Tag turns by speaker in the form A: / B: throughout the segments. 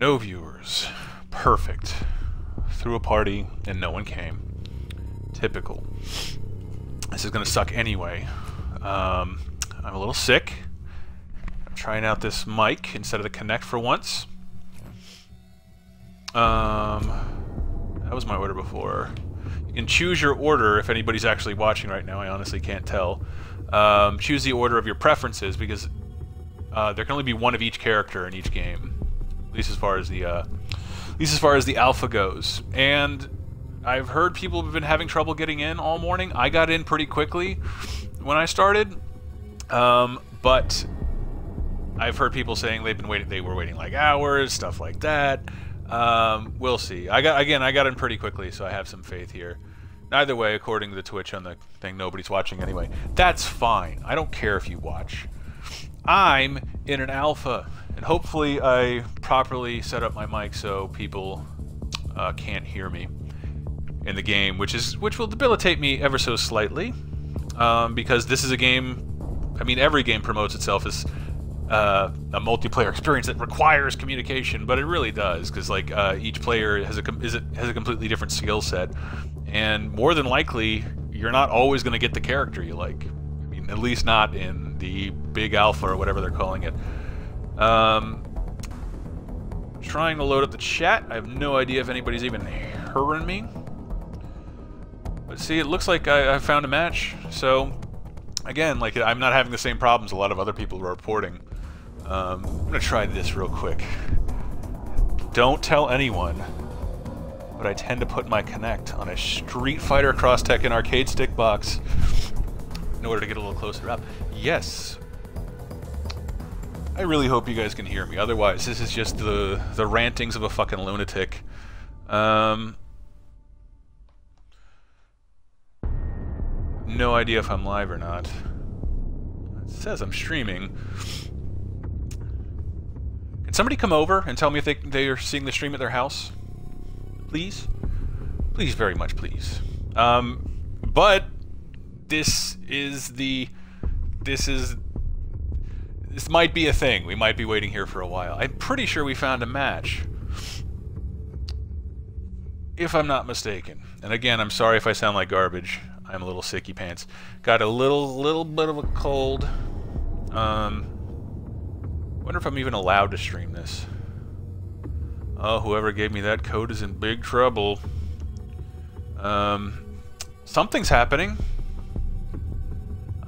A: No viewers. Perfect. Threw a party and no one came. Typical. This is going to suck anyway. Um, I'm a little sick. I'm trying out this mic instead of the Kinect for once. Um, that was my order before. You can choose your order if anybody's actually watching right now. I honestly can't tell. Um, choose the order of your preferences because uh, there can only be one of each character in each game, at least as far as the uh, at least as far as the alpha goes. And I've heard people have been having trouble getting in all morning. I got in pretty quickly when I started, um, but I've heard people saying they've been waiting. They were waiting like hours, stuff like that. Um, we'll see. I got again. I got in pretty quickly, so I have some faith here. Either way, according to the Twitch on the thing, nobody's watching anyway. That's fine. I don't care if you watch. I'm in an alpha, and hopefully I properly set up my mic so people uh, can't hear me in the game, which is which will debilitate me ever so slightly, um, because this is a game. I mean, every game promotes itself as uh, a multiplayer experience that requires communication, but it really does, because like uh, each player has a has a completely different skill set, and more than likely, you're not always going to get the character you like. I mean, at least not in the big alpha or whatever they're calling it. Um, trying to load up the chat. I have no idea if anybody's even hearing me. But see, it looks like I, I found a match. So, again, like I'm not having the same problems a lot of other people are reporting. Um, I'm gonna try this real quick. Don't tell anyone, but I tend to put my Kinect on a Street Fighter Cross Tekken arcade stick box in order to get a little closer up. Yes. I really hope you guys can hear me. Otherwise, this is just the the rantings of a fucking lunatic. Um, no idea if I'm live or not. It says I'm streaming. Can somebody come over and tell me if they, they are seeing the stream at their house? Please? Please, very much, please. Um, but this is the... This is... This might be a thing. We might be waiting here for a while. I'm pretty sure we found a match. If I'm not mistaken. And again, I'm sorry if I sound like garbage. I'm a little sicky pants. Got a little little bit of a cold. Um, wonder if I'm even allowed to stream this. Oh, whoever gave me that code is in big trouble. Um, something's happening.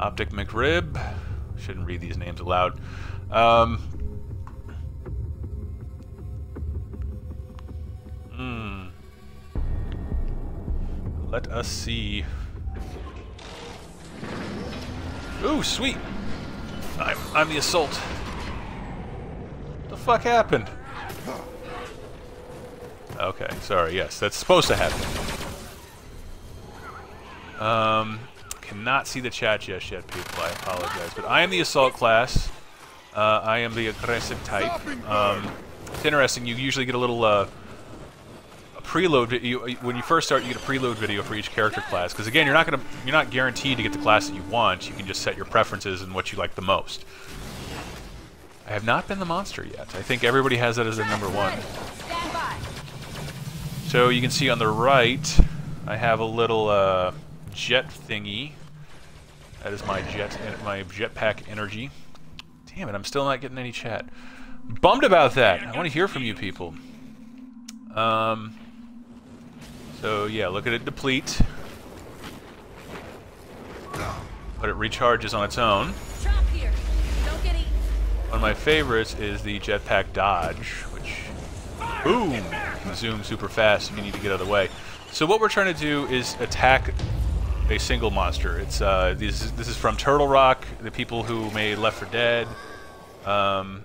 A: Optic McRib. Shouldn't read these names aloud. Um, hmm. Let us see. Ooh, sweet. I'm I'm the assault. The fuck happened? Okay, sorry. Yes, that's supposed to happen. Um, cannot see the chat just yet, people. I apologize, but I am the assault class. Uh, I am the aggressive type. Um, it's interesting. You usually get a little uh, preload you, when you first start you get a preload video for each character class because again you're not gonna you're not guaranteed to get the class that you want you can just set your preferences and what you like the most I have not been the monster yet I think everybody has that as their number one so you can see on the right I have a little uh, jet thingy that is my jet my jetpack energy damn it I'm still not getting any chat bummed about that I want to hear from you people um, so yeah, look at it deplete. But it recharges on its own. One of my favorites is the jetpack dodge, which boom, can zoom super fast if you need to get out of the way. So what we're trying to do is attack a single monster. It's uh, this, this is from Turtle Rock, the people who made Left 4 Dead, um,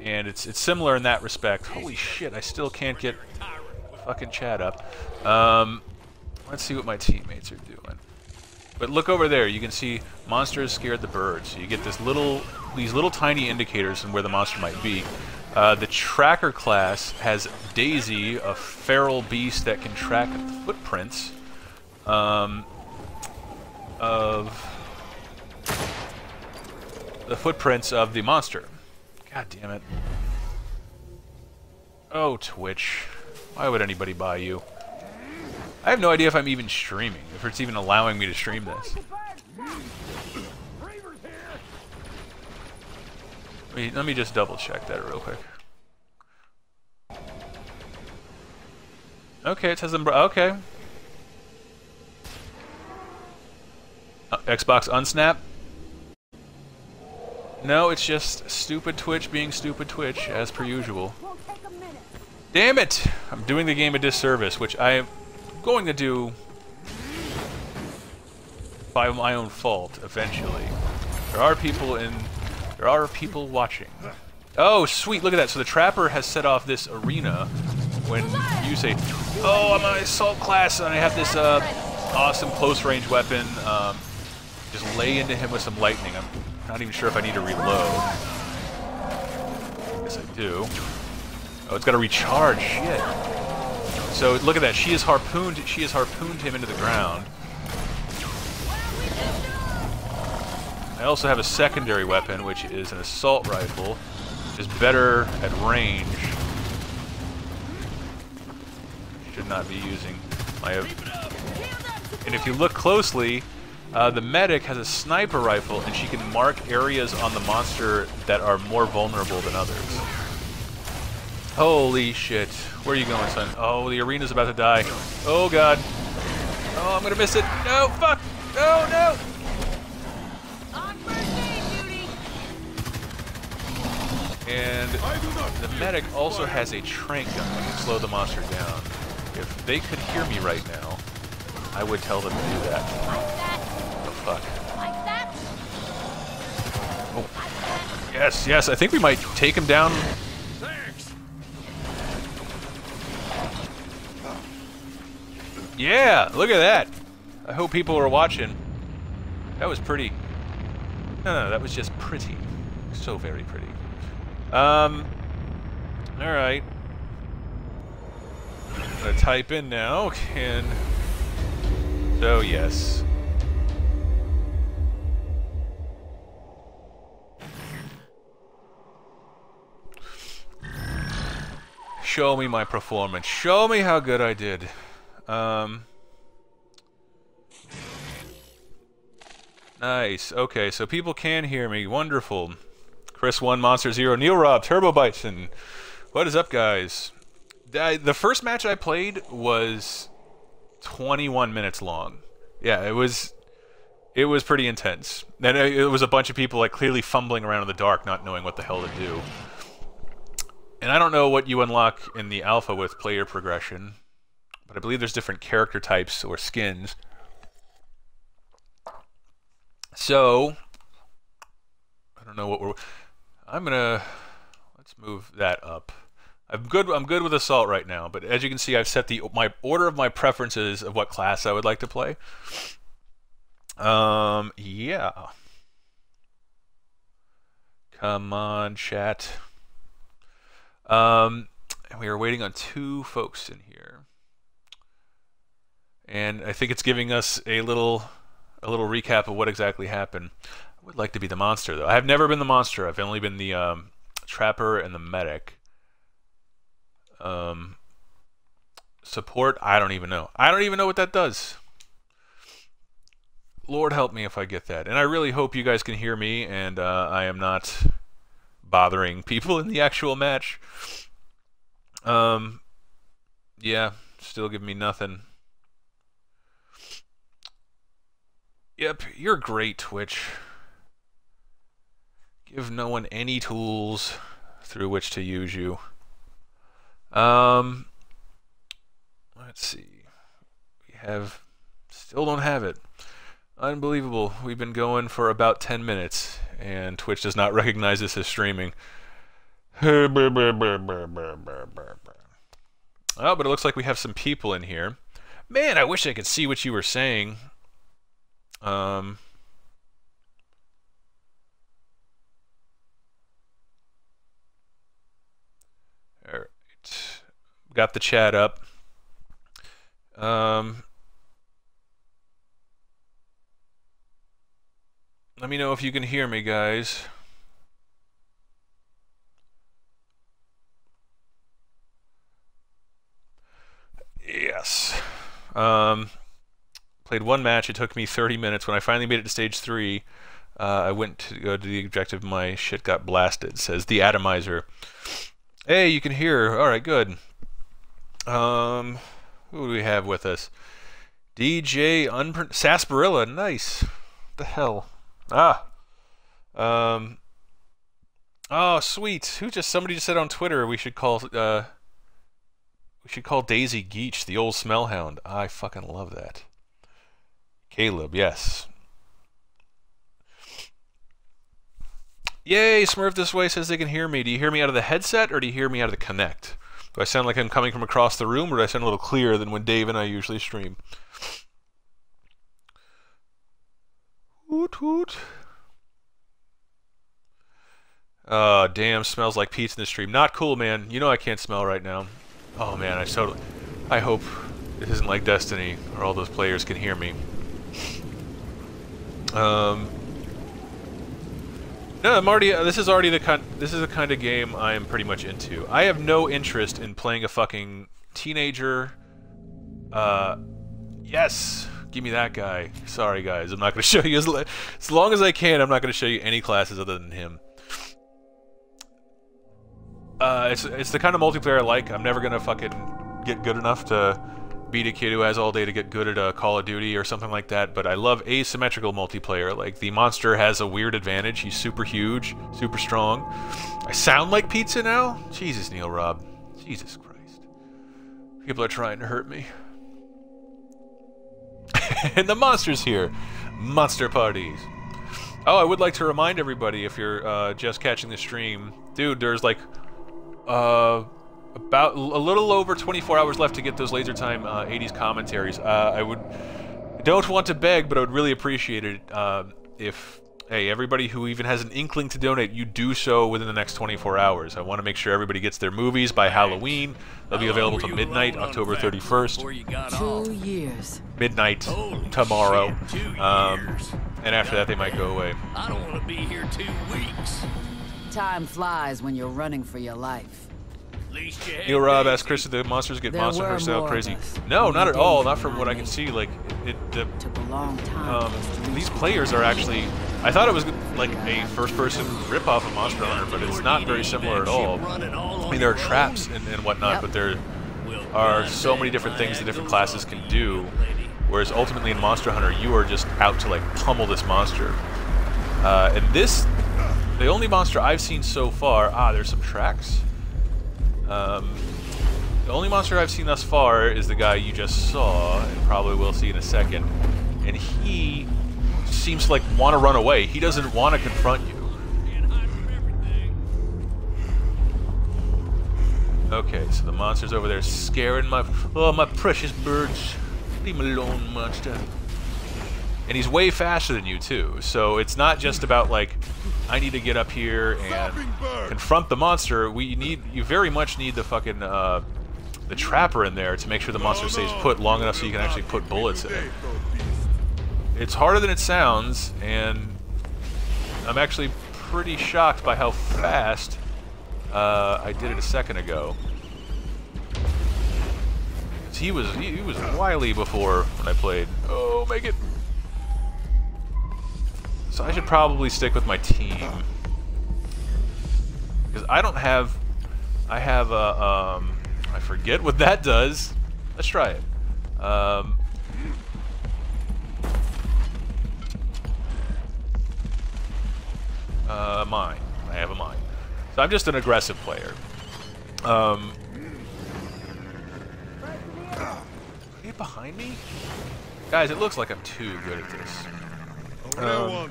A: and it's it's similar in that respect. Holy shit! I still can't get fucking chat up. Um, let's see what my teammates are doing. But look over there. You can see monsters scared the birds. So you get this little, these little tiny indicators on where the monster might be. Uh, the tracker class has Daisy, a feral beast that can track footprints um, of the footprints of the monster. God damn it. Oh, Twitch. Why would anybody buy you? I have no idea if I'm even streaming, if it's even allowing me to stream this. Wait, let me just double check that real quick. Okay, it says okay. Uh, Xbox unsnap? No, it's just stupid Twitch being stupid Twitch, as per usual. Damn it! I'm doing the game a disservice, which I am going to do by my own fault, eventually. There are people in... There are people watching. Oh, sweet, look at that. So the Trapper has set off this arena when you say, Oh, I'm an assault class, and I have this uh, awesome close-range weapon. Um, just lay into him with some lightning. I'm not even sure if I need to reload. Yes, I do. Oh, it's got to recharge. Shit. So look at that. She has harpooned. She has harpooned him into the ground. I also have a secondary weapon, which is an assault rifle, which is better at range. Should not be using my. And if you look closely, uh, the medic has a sniper rifle, and she can mark areas on the monster that are more vulnerable than others. Holy shit. Where are you going, son? Oh, the arena's about to die. Oh, God. Oh, I'm gonna miss it. No, fuck! No, no! And the medic also has a trank gun that can slow the monster down. If they could hear me right now, I would tell them to do that fuck. Oh. Yes, yes, I think we might take him down. Yeah, look at that. I hope people are watching. That was pretty. No, no, that was just pretty. So very pretty. Um, alright. I'm gonna type in now, can... So, yes. Show me my performance. Show me how good I did. Um, nice. Okay, so people can hear me. Wonderful. Chris 1, Monster 0, Neil Rob, Turbo Bison. What is up, guys? I, the first match I played was 21 minutes long. Yeah, it was it was pretty intense. And it was a bunch of people like clearly fumbling around in the dark, not knowing what the hell to do. And I don't know what you unlock in the alpha with player progression, but I believe there's different character types or skins. So, I don't know what we're... I'm gonna... Let's move that up. I'm good. I'm good with assault right now, but as you can see, I've set the my order of my preferences of what class I would like to play. Um, yeah. Come on, chat. Um, we are waiting on two folks in here. And I think it's giving us a little a little recap of what exactly happened. I would like to be the monster, though. I have never been the monster. I've only been the um, trapper and the medic. Um, support, I don't even know. I don't even know what that does. Lord help me if I get that. And I really hope you guys can hear me and uh, I am not bothering people in the actual match. Um, yeah, still give me nothing. Yep, you're great, Twitch. Give no one any tools through which to use you. Um, let's see. We have, still don't have it. Unbelievable. We've been going for about 10 minutes and Twitch does not recognize this as streaming. oh, but it looks like we have some people in here. Man, I wish I could see what you were saying. Um... Alright. Got the chat up. Um... Let me know if you can hear me, guys. Yes. Um, played one match. It took me 30 minutes. When I finally made it to stage three, uh, I went to go to the objective. My shit got blasted. Says the atomizer. Hey, you can hear. All right, good. Um, who do we have with us? DJ Unpron- Sarsaparilla. Nice. What the hell. Ah. Um. Oh, sweet. Who just somebody just said on Twitter we should call uh we should call Daisy Geach the old smellhound. I fucking love that. Caleb, yes. Yay, Smurf this way says they can hear me. Do you hear me out of the headset or do you hear me out of the Kinect? Do I sound like I'm coming from across the room or do I sound a little clearer than when Dave and I usually stream? Hoot hoot. Oh, damn, smells like pizza in the stream. Not cool, man. You know I can't smell right now. Oh, man, I totally... I hope this isn't like Destiny, or all those players can hear me. Um... No, I'm already. Uh, this is already the kind. This is the kind of game I am pretty much into. I have no interest in playing a fucking teenager. Uh, yes, give me that guy. Sorry, guys, I'm not going to show you as, as long as I can. I'm not going to show you any classes other than him. Uh, it's it's the kind of multiplayer I like. I'm never gonna fucking get good enough to beat a kid who has all day to get good at a Call of Duty or something like that, but I love asymmetrical multiplayer. Like, the monster has a weird advantage. He's super huge, super strong. I sound like pizza now? Jesus, Neil Rob. Jesus Christ. People are trying to hurt me. and the monster's here. Monster parties. Oh, I would like to remind everybody, if you're uh, just catching the stream, dude, there's like, uh, about a little over 24 hours left to get those Laser Time uh, 80s commentaries. Uh, I would don't want to beg, but I would really appreciate it uh, if hey everybody who even has an inkling to donate, you do so within the next 24 hours. I want to make sure everybody gets their movies by Halloween. They'll be available till midnight, October 31st.
B: Two years.
A: Midnight tomorrow. Um, and after that, they might go away.
C: I don't want to be here two weeks.
B: Time flies when you're running for your life.
A: Neil Rob asked Chris, "Did the monsters get
B: There
A: monster style crazy?" No, not at all. Not from what I can see. Like it, the
B: Took a long time.
A: um,
B: just to reach
A: these players are actually. I thought it was like a first-person rip-off of Monster Hunter, but it's not very similar at all. I mean, there are traps and, and whatnot,
B: Yep.
A: but there are so many different things the different classes can do. Whereas ultimately in Monster Hunter, you are just out to like pummel this monster. Uh, and this, the only monster I've seen so far. Ah, there's some tracks. Um, the only monster I've seen thus far is the guy you just saw, and probably will see in a second. And he seems to like want to run away. He doesn't want to confront you. Okay, so the monster's over there scaring my oh my precious birds. Leave me alone, monster. And he's way faster than you too. So it's not just about like I need to get up here and confront the monster. We need you very much need the fucking uh, the trapper in there to make sure the monster stays put long enough so you can actually put bullets in it. It's harder than it sounds, and I'm actually pretty shocked by how fast uh, I did it a second ago. He was he, he was wily before when I played. Oh, make it! So I should probably stick with my team because I don't have. I have a um. I forget what that does. Let's try it. Um. Uh, mine. I have a mine. So I'm just an aggressive player. Um. Behind me? Guys, it looks like I'm too good at this. Um,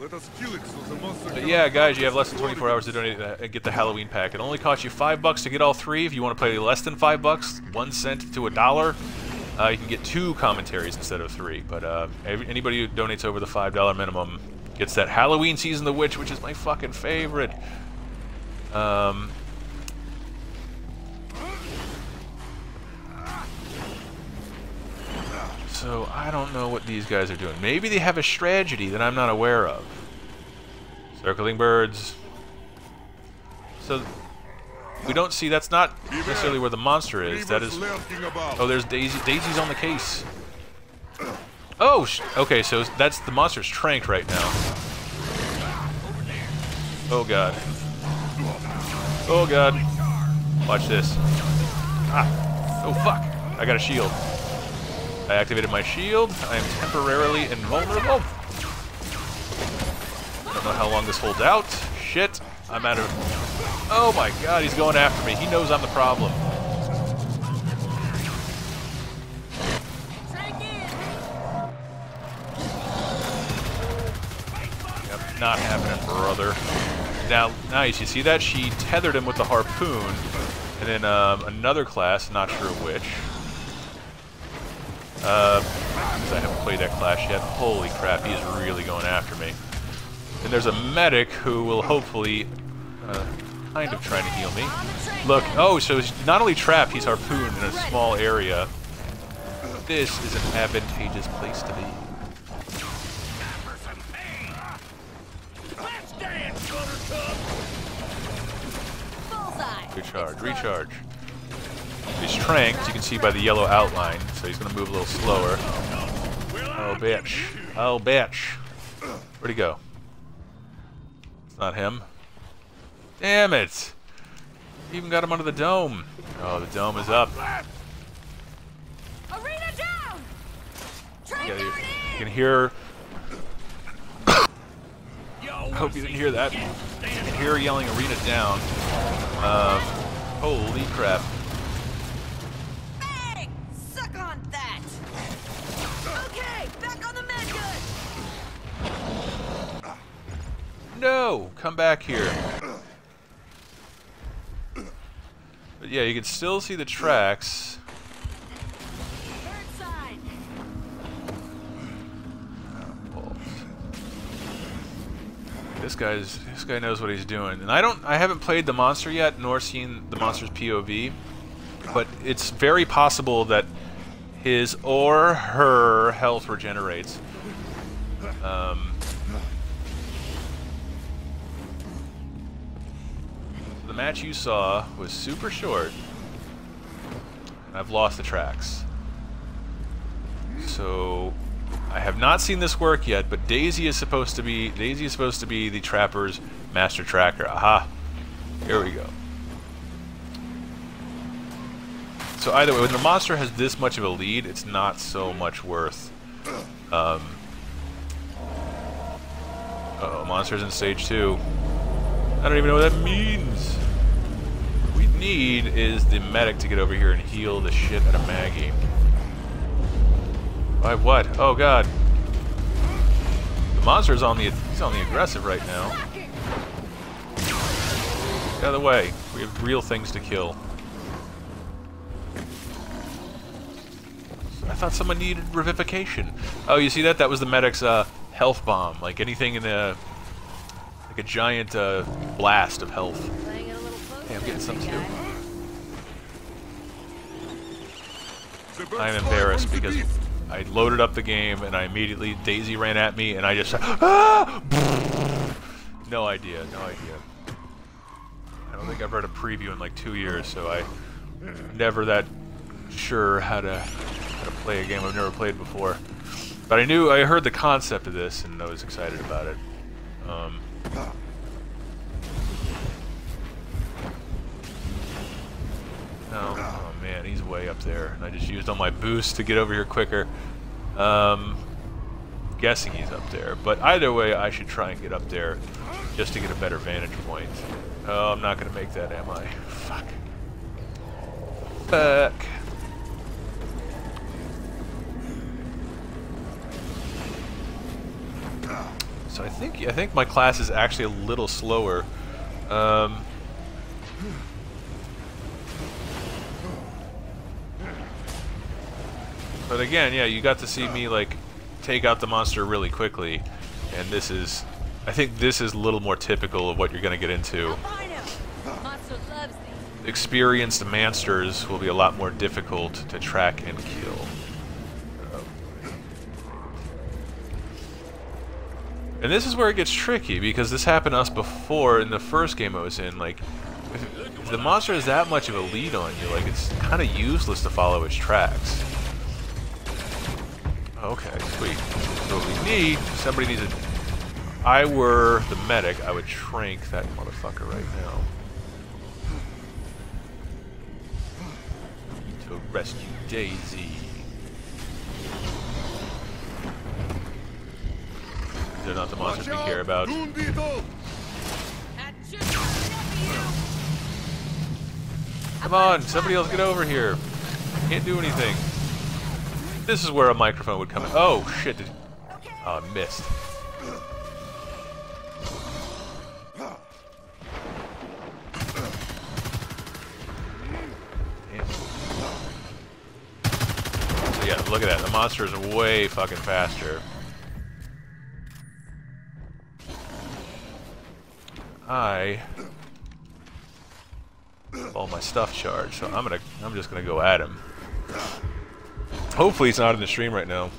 D: Let us kill it so the monster
A: But yeah, guys, you have less than 24 hours to donate uh, and get the Halloween pack. It only costs you five bucks to get all three. If you want to play less than five bucks, one cent to a dollar, uh, you can get two commentaries instead of three. But uh, anybody who donates over the five dollar minimum gets that Halloween season of the witch, which is my fucking favorite. Um. So I don't know what these guys are doing. Maybe they have a strategy that I'm not aware of. Circling birds. So we don't see. That's not necessarily where the monster is. That is. Oh, there's Daisy. Daisy's on the case. Oh, sh okay. So that's the monster's tranked right now. Oh god. Oh god. Watch this. Ah. Oh fuck. I got a shield. I activated my shield. I am temporarily invulnerable. Don't know how long this holds out. Shit. I'm out of... Oh my god, he's going after me. He knows I'm the problem. Yep, not happening, brother. Now, nice. You see that? She tethered him with the harpoon. And then um, another class, not sure which. Uh, 'cause I haven't played that Clash yet. Holy crap, he's really going after me. And there's a medic who will hopefully uh, kind of trying to heal me. Look, oh, so he's not only trapped, he's harpooned in a small area. This is an advantageous place to be.
C: Let's dance, Buttercup!
A: Recharge, recharge. He's tranked, you can see by the yellow outline, so he's gonna move a little slower. Oh, bitch. Oh, bitch. Where'd he go? It's not him. Damn it! Even got him under the dome. Oh, the dome is up.
E: Arena down!
A: You, you can hear.
C: Yo,
A: Hope you didn't hear that. You can hear yelling arena down. Um, holy crap. No! Come back here. But yeah, you can still see the tracks. This guy's this guy knows what he's doing, and I don't. I haven't played the monster yet, nor seen the monster's POV, but it's very possible that his or her health regenerates. Um, match you saw was super short, and I've lost the tracks. So I have not seen this work yet, but Daisy is supposed to be Daisy is supposed to be the trapper's master tracker. Aha. Here we go. So either way, when the monster has this much of a lead, it's not so much worth. Um, uh oh, monsters in stage two. I don't even know what that means. Need is the medic to get over here and heal the shit out of Maggie. By what? Oh god. The monster's on the he's on the aggressive right now. Get out of the way. We have real things to kill. I thought someone needed revivification. Oh, you see that? That was the medic's uh, health bomb. Like anything in the like a giant uh, blast of health.
E: Playing it a little closer.
A: Hey, I'm some too. I'm embarrassed because. I loaded up the game and I immediately Daisy ran at me and I just ah! no idea, no idea. I don't think I've read a preview in like two years, so I never that sure how to how to play a game I've never played before. But I knew I heard the concept of this and I was excited about it. Um, no, oh man, he's way up there. And I just used all my boost to get over here quicker. Um, guessing he's up there. But either way, I should try and get up there just to get a better vantage point. Oh, I'm not going to make that, am I? Fuck. Fuck. So I think I think my class is actually a little slower. Um, But again, yeah, you got to see me like take out the monster really quickly, and this is, I think this is a little more typical of what you're gonna get into. Experienced monsters will be a lot more difficult to track and kill. And this is where it gets tricky because this happened to us before in the first game I was in. Like, if the monster has that much of a lead on you, like it's kind of useless to follow its tracks. Okay, sweet. So what we need, somebody needs a... I were the medic, I would shrink that motherfucker right now. To rescue Daisy. They're not the monsters we care about. Come on, somebody else get over here. Can't do anything. This is where a microphone would come in. Oh, shit. Did... Oh, I missed. So yeah, look at that. The monster is way fucking faster. I all my stuff charged, so I'm gonna I'm just gonna go at him. Hopefully he's not in the stream right now.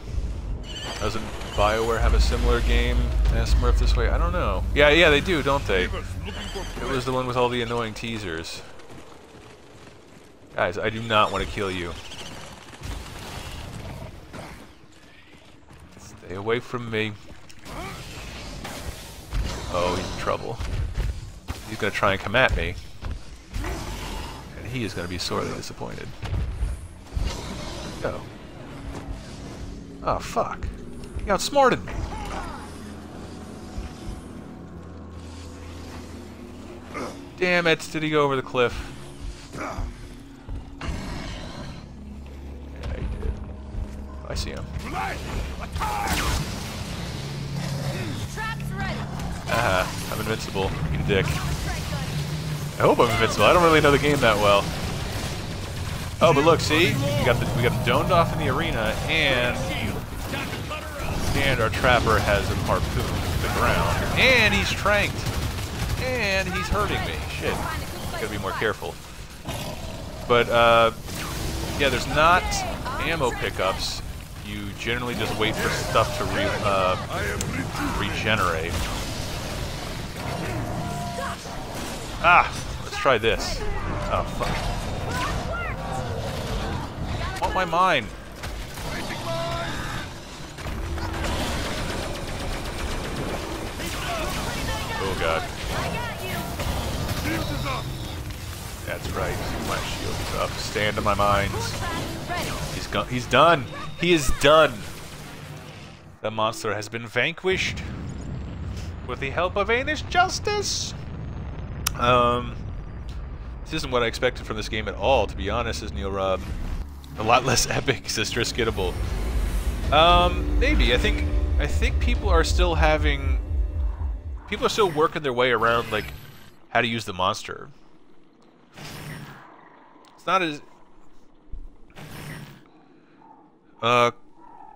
A: Doesn't BioWare have a similar game as Smurf this way? I don't know. Yeah, yeah, they do, don't they? It was the one with all the annoying teasers. Guys, I do not want to kill you. Stay away from me. Oh, he's in trouble. He's gonna try and come at me. And he is gonna be sorely disappointed. Go. Oh, fuck. He outsmarted me. Damn it, did he go over the cliff? Yeah, he did. I see him. I'm invincible. You dick. I hope I'm invincible. I don't really know the game that well. Oh, but look, see? We got the we got domed off in the arena, and and our trapper has a harpoon to the ground, and he's tranked, and he's hurting me. Shit, gotta be more careful. But uh, yeah, there's not ammo pickups. You generally just wait for stuff to re uh, regenerate. Ah, let's try this. Oh fuck. I want my mine. Oh god.
D: Is.
A: That's right. My shield is up. Stand to my mines. He's gone. He's done. He is done. The monster has been vanquished with the help of Anish Justice. Um, this isn't what I expected from this game at all, to be honest, says Neil Rob. A lot less epic, says Triskittable. Um, maybe. I think I think people are still having people are still working their way around like how to use the monster. It's not as uh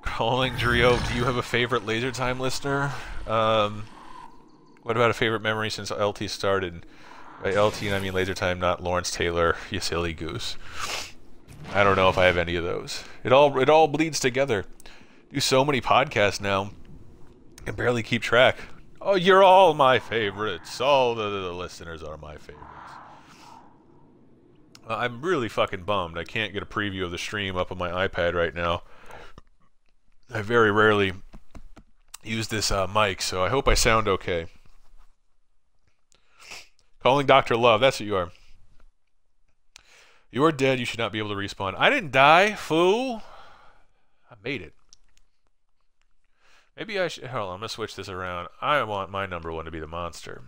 A: calling Drio, do you have a favorite laser time listener? Um what about a favorite memory since LT started? By LT I mean laser time, not Lawrence Taylor, you silly goose. I don't know if I have any of those. It all it all bleeds together. Do so many podcasts now. I can barely keep track. Oh, you're all my favorites. All the, the listeners are my favorites. Uh, I'm really fucking bummed. I can't get a preview of the stream up on my iPad right now. I very rarely use this uh, mic, so I hope I sound okay. Calling Dr. Love, that's what you are. You are dead, you should not be able to respawn. I didn't die, fool. I made it. Maybe I should. Hold on, I'm gonna switch this around. I want my number one to be the monster.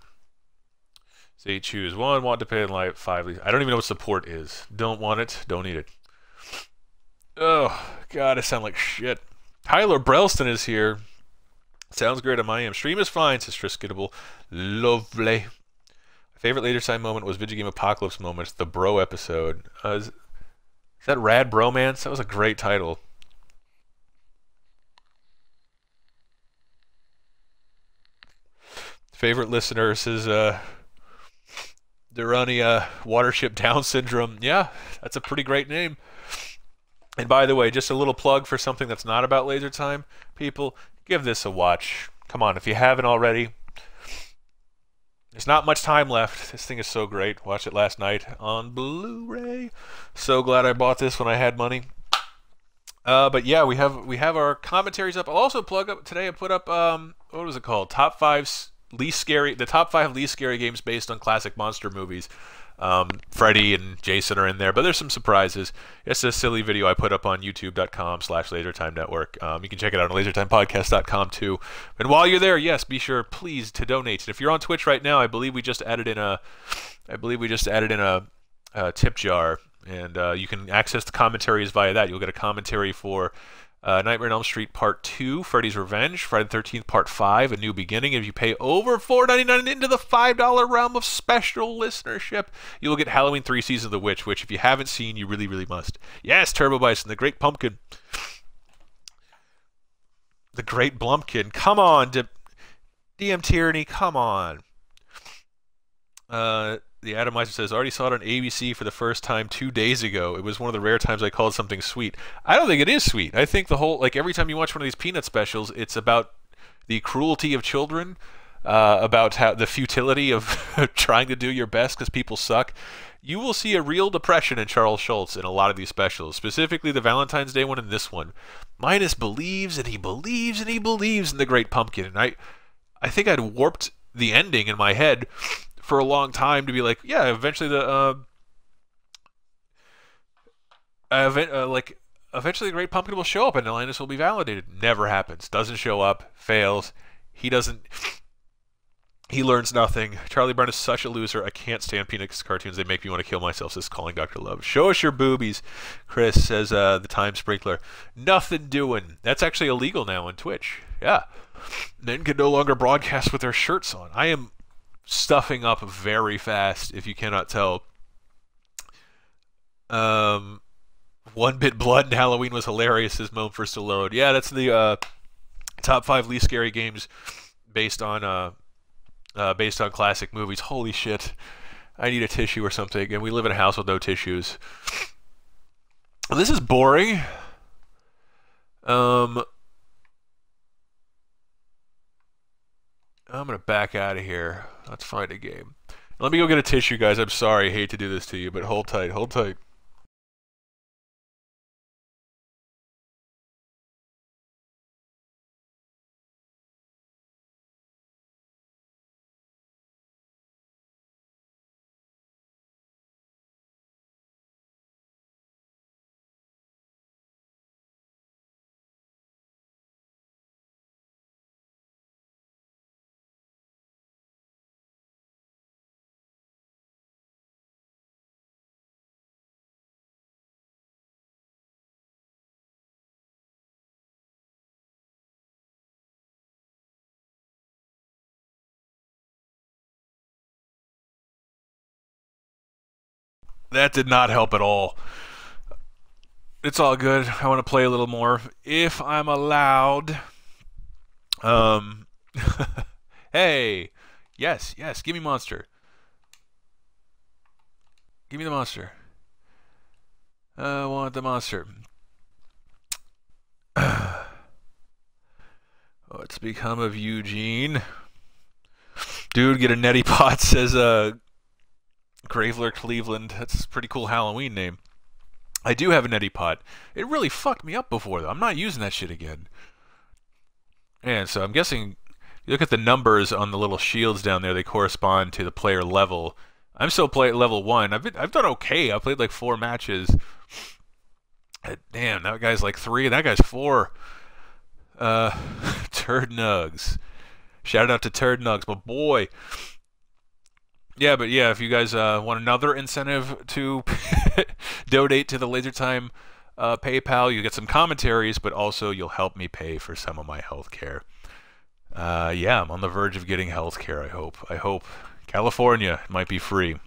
A: See, choose one. Want to pay in light five. I don't even know what support is. Don't want it. Don't need it. Oh God, I sound like shit. Tyler Brelston is here. Sounds great on my end. Stream is fine, says Triskittable. Lovely. My favorite Laser Time moment was Video Game Apocalypse Moments, the Bro episode. Uh, is, is that Rad Bromance? That was a great title. Favorite listeners is uh, Durania Watership Down Syndrome. Yeah, that's a pretty great name. And by the way, just a little plug for something that's not about laser time. People, give this a watch. Come on, if you haven't already, There's not much time left. This thing is so great. Watched it last night on Blu-ray. So glad I bought this when I had money. Uh, but yeah, we have we have our commentaries up. I'll also plug up today. I put up um, what was it called? Top five least scary, the top five least scary games based on classic monster movies. Um, Freddy and Jason are in there, but there's some surprises. It's a silly video I put up on youtube.com slash lasertime network. Um, you can check it out on lasertimepodcast.com too. And while you're there, yes, be sure please to donate. And if you're on Twitch right now, I believe we just added in a, I believe we just added in a, a tip jar, and uh, you can access the commentaries via that. You'll get a commentary for uh, Nightmare on Elm Street Part 2, Freddy's Revenge, Friday the 13th Part 5, A New Beginning. If you pay over $4.99 into the $5 realm of special listenership, you will get Halloween 3 Season of the Witch, which if you haven't seen, you really, really must. Yes, Turbo Bison, the Great Pumpkin. The Great Blumpkin. Come on, D- DM Tyranny, come on. Uh, the atomizer says already saw it on ABC for the first time two days ago. It was one of the rare times I called something sweet. I don't think it is sweet. I think the whole like every time you watch one of these peanut specials, it's about the cruelty of children, uh, about how the futility of trying to do your best because people suck. You will see a real depression in Charles Schulz in a lot of these specials, specifically the Valentine's Day one and this one. Linus believes and he believes and he believes in the Great Pumpkin, and I, I think I'd warped the ending in my head for a long time to be like, yeah, eventually the uh, event, uh, like eventually the Great Pumpkin will show up and Atlantis will be validated. Never happens. Doesn't show up. Fails. He doesn't. He learns nothing. Charlie Brown is such a loser. I can't stand Peanuts cartoons. They make me want to kill myself. Says calling Dr. Love. Show us your boobies. Chris says uh, the time sprinkler. Nothing doing. That's actually illegal now on Twitch. Yeah. Men can no longer broadcast with their shirts on. I am stuffing up very fast, if you cannot tell. Um, One Bit Blood and Halloween was hilarious, as Moan first to load. Yeah, that's the uh, top five least scary games based on uh, uh, based on classic movies. Holy shit. I need a tissue or something, and we live in a house with no tissues. This is boring. Um, I'm gonna back out of here. Let's find a game. Let me go get a tissue, guys. I'm sorry. I hate to do this to you, but hold tight. Hold tight. That did not help at all. It's all good. I want to play a little more if I'm allowed. Um Hey. Yes, yes, give me monster. Give me the monster. I want the monster. What's become of Eugene? Dude, get a neti pot, says uh Graveler Cleveland. That's a pretty cool Halloween name. I do have a neti pot. It really fucked me up before, though. I'm not using that shit again. And so I'm guessing, you look at the numbers on the little shields down there, they correspond to the player level. I'm still play level 1. I've, been, I've done okay. I've played like four matches. Damn, that guy's like 3, and that guy's 4. Uh, Turd Nugs. Shout out to Turd Nugs, but boy, yeah, but yeah, if you guys uh, want another incentive to donate to the Laser Time uh, PayPal, you get some commentaries, but also you'll help me pay for some of my health care. Uh, yeah, I'm on the verge of getting health care, I hope. I hope. California might be free.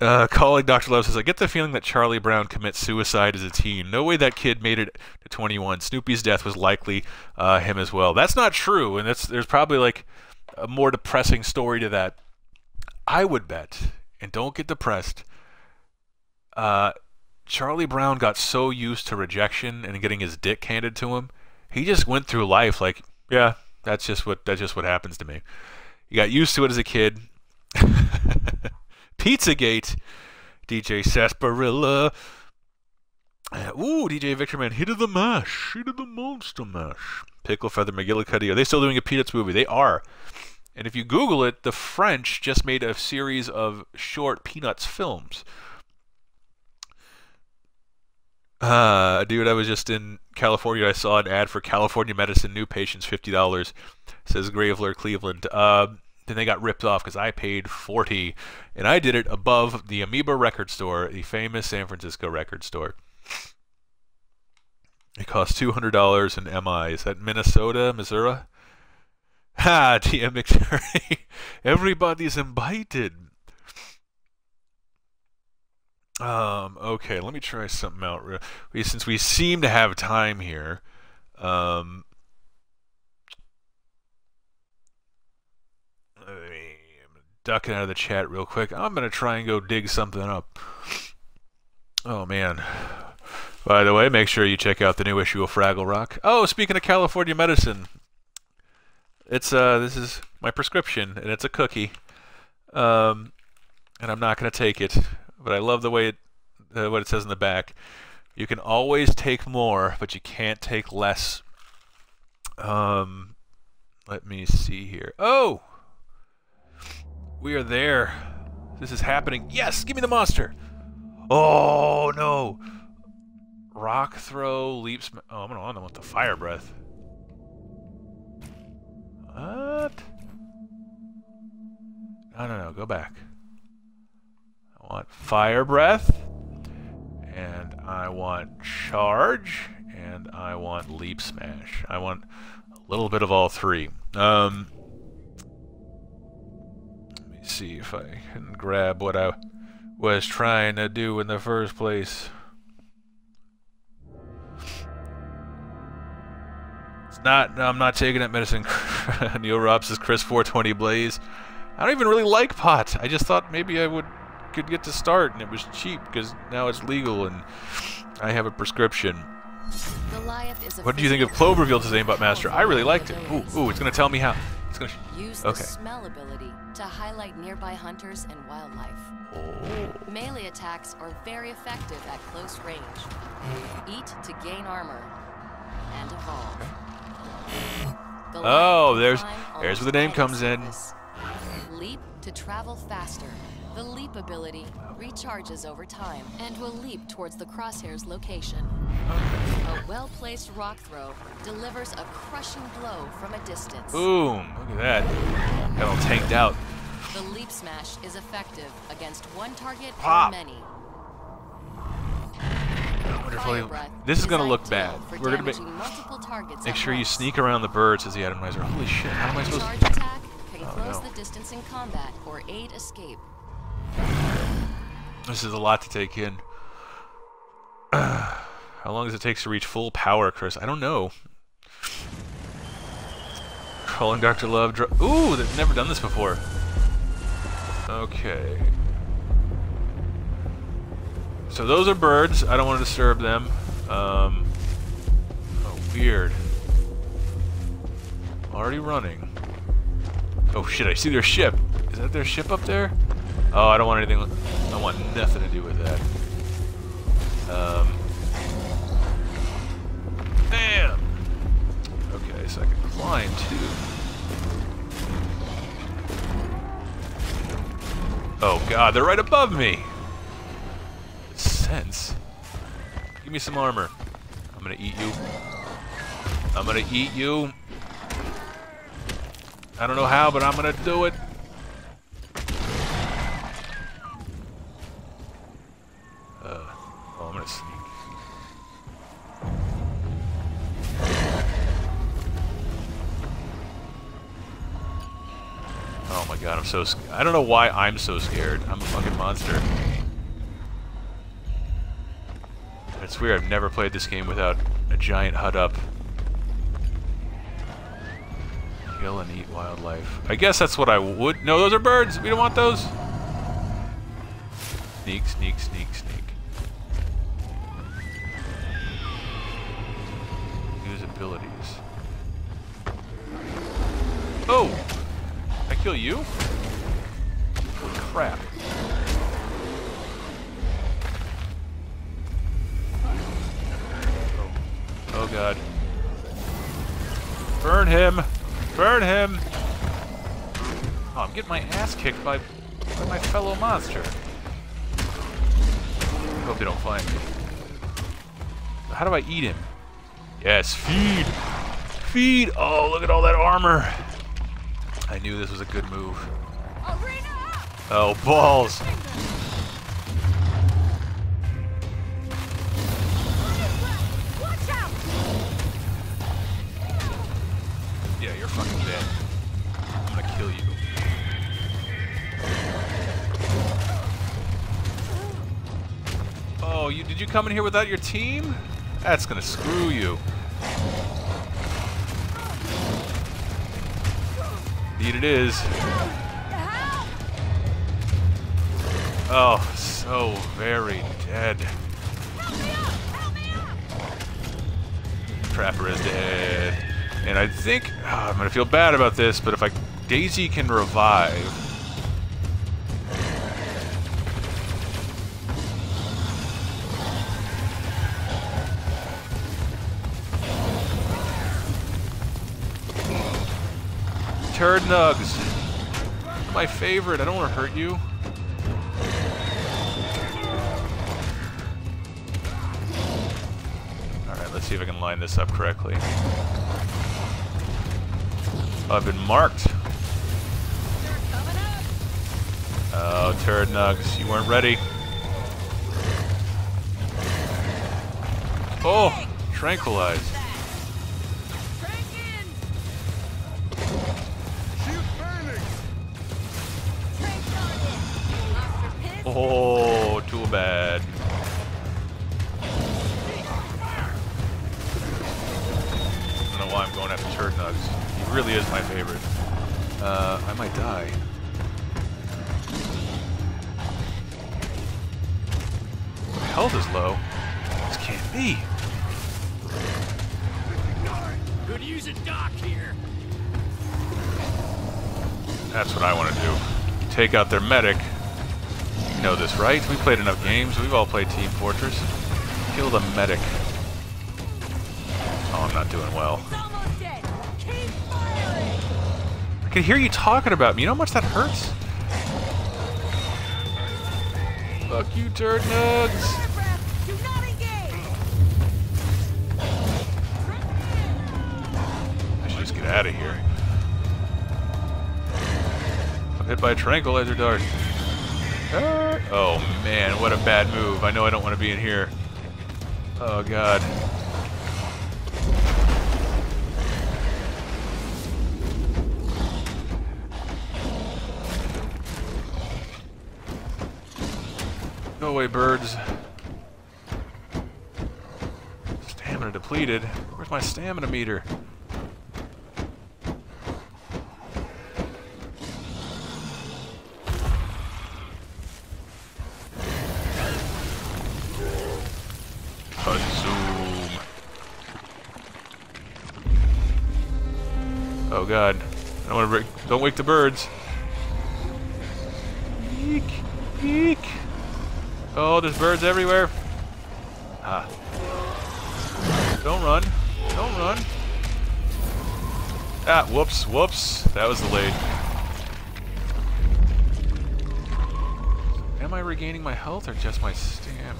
A: Uh, colleague Dr. Love says, I get the feeling that Charlie Brown commits suicide as a teen. No way that kid made it to 21. Snoopy's death was likely uh, him as well. That's not true, and that's there's probably like a more depressing story to that. I would bet, and don't get depressed. Uh, Charlie Brown got so used to rejection and getting his dick handed to him, he just went through life like Yeah, that's just what that's just what happens to me. He got used to it as a kid. Pizzagate, DJ Sarsaparilla. Uh, ooh, DJ Victor Man, hit of the mash, hit of the monster mash. Pickle Feather McGillicuddy. Are they still doing a Peanuts movie? They are. And if you Google it, the French just made a series of short Peanuts films. Uh, dude, I was just in California. I saw an ad for California Medicine, new patients, fifty dollars. Says Graveler Cleveland. Uh, then they got ripped off because I paid forty, and I did it above the Amoeba record store, the famous San Francisco record store. It cost two hundred dollars in MI. Is that Minnesota, Missouri? Ha, McTurry. Everybody's invited. Um, okay, let me try something out. Since we seem to have time here, um, I'm ducking out of the chat real quick. I'm gonna try and go dig something up. Oh man. By the way, make sure you check out the new issue of Fraggle Rock. Oh, speaking of California medicine, it's uh, this is my prescription, and it's a cookie. Um, and I'm not gonna take it, but I love the way it, uh, what it says in the back. You can always take more, but you can't take less. Um, let me see here. Oh, we are there. This is happening. Yes, give me the monster. Oh no. Rock throw, leaps. Oh, I'm gonna on them with the fire breath. What? No, no, no. Go back. I want fire breath, and I want charge, and I want leap smash. I want a little bit of all three. Um, see if I can grab what I was trying to do in the first place. It's not. I'm not taking that medicine. Neil Rob says Chris 420 Blaze. I don't even really like pot. I just thought maybe I would could get to start and it was cheap because now it's legal and I have a prescription. What do you think of Cloverfield today, Aimbot Master? I really liked it. Ooh, ooh, it's gonna tell me how. Gonna.
F: Use
A: okay.
F: the smell ability to highlight nearby hunters and wildlife.
A: Oh.
F: Melee attacks are very effective at close range. Eat to gain armor and evolve.
A: Oh, there's there's where the name comes in.
F: Leap to travel faster. The leap ability recharges over time and will leap towards the crosshair's location. A well-placed rock throw delivers a crushing blow from a distance.
A: Boom! Look at that. Got all tanked out.
F: The leap smash is effective against one target
A: Pop.
F: or many.
A: Wonderfully. This is gonna look bad. We're gonna make
F: multiple targets
A: make sure you sneak around the birds as the atomizer. Holy shit! How am I supposed
F: Charge
A: to?
F: attack can
A: Oh,
F: close
A: no.
F: the distance in combat or aid escape.
A: This is a lot to take in. How long does it take to reach full power, Chris? I don't know. Calling Dr. Love. Ooh, they've never done this before. Okay. So those are birds. I don't want to disturb them. Um, oh, weird. Already running. Oh shit, I see their ship. Is that their ship up there? Oh, I don't want anything. I want nothing to do with that. Um. Bam! Okay, so I can climb too. Oh god, they're right above me! Sense. Give me some armor. I'm gonna eat you. I'm gonna eat you. I don't know how, but I'm gonna do it. So I don't know why I'm so scared. I'm a fucking monster. It's weird, I've never played this game without a giant HUD up. Kill and eat wildlife. I guess that's what I would- No, those are birds! We don't want those! Sneak, sneak, sneak, sneak. Crap. Oh, oh god. Burn him! Burn him! Oh, I'm getting my ass kicked by, by my fellow monster. I hope they don't find me. How do I eat him? Yes, feed! Feed! Oh, look at all that armor! I knew this was a good move. Oh, balls! Yeah, you're fucking dead. I'm gonna kill you. Oh, you did you come in here without your team? That's gonna screw you. Indeed it is. Oh, so very dead. Trapper is dead. And I think oh, I'm gonna feel bad about this, but if I Daisy can revive. Turd Nugs. My favorite. I don't want to hurt you. See if I can line this up correctly. I've been marked. Oh, turd nugs, you weren't ready. Oh,
D: burning.
A: Oh, too bad. Really is my favorite. Uh, I might die. My health is low. This can't be.
C: Could use a doc here.
A: That's what I want to do. Take out their medic. You know this, right? We played enough games. We've all played Team Fortress. Kill the medic. Oh, I'm not doing well. I can hear you talking about me. You know how much that hurts? Fuck you, turd nugs. I should just get out of here. I'm hit by a tranquilizer dart. Ah. Oh man, what a bad move. I know I don't want to be in here. Oh god. Away, birds. Stamina depleted. Where's my stamina meter? Zoom. Oh god. I don't want to break. Don't wake the birds. Eek. Eek. Oh, there's birds everywhere. Ah. Don't run. Don't run. Ah, whoops, whoops. That was delayed. Am I regaining my health or just my stamina?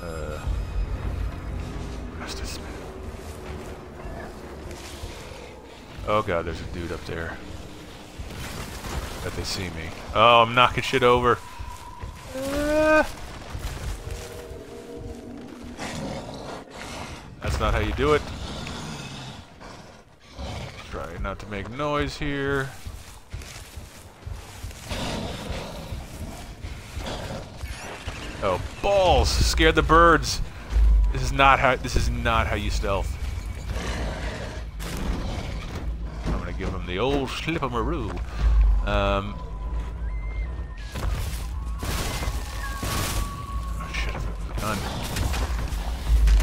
A: Uh, rest is- Oh god, there's a dude up there. Bet they see me. Oh, I'm knocking shit over. Do it. Try not to make noise here. Oh, balls! Scared the birds. This is not how. This is not how you stealth. I'm gonna give him the old slip-a-maroo. Um. Oh.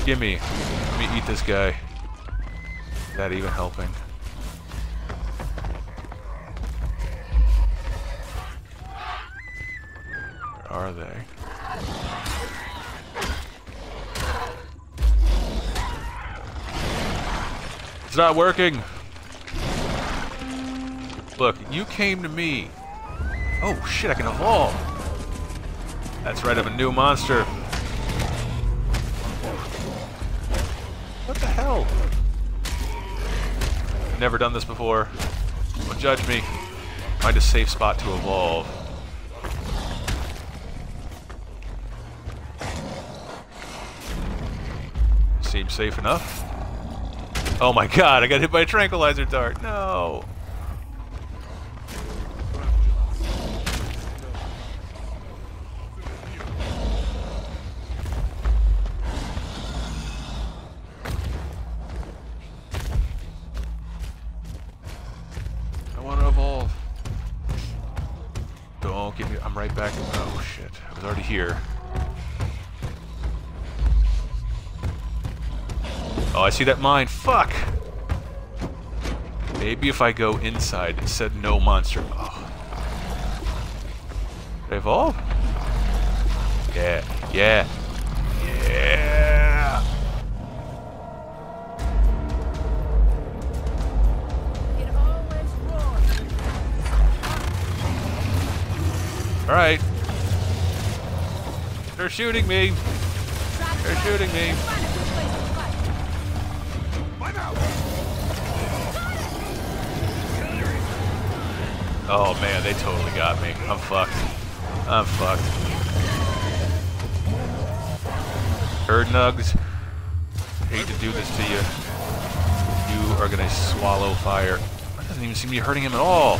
A: Gimme eat this guy. Is that even helping? Where are they? It's not working! Look, you came to me. Oh shit, I can evolve! That's right, I have a new monster. Never done this before. Don't judge me. Find a safe spot to evolve. Seems safe enough. Oh my god, I got hit by a tranquilizer dart. No. Right back. Oh shit. I was already here. Oh, I see that mine. Fuck! Maybe if I go inside, it said no monster. Oh. Did I evolve? Yeah, yeah, yeah! Alright. They're shooting me! They're shooting me! Oh man, they totally got me. I'm fucked. I'm fucked. Herd nugs. Hate to do this to you. You are gonna swallow fire. That doesn't even seem to be hurting him at all.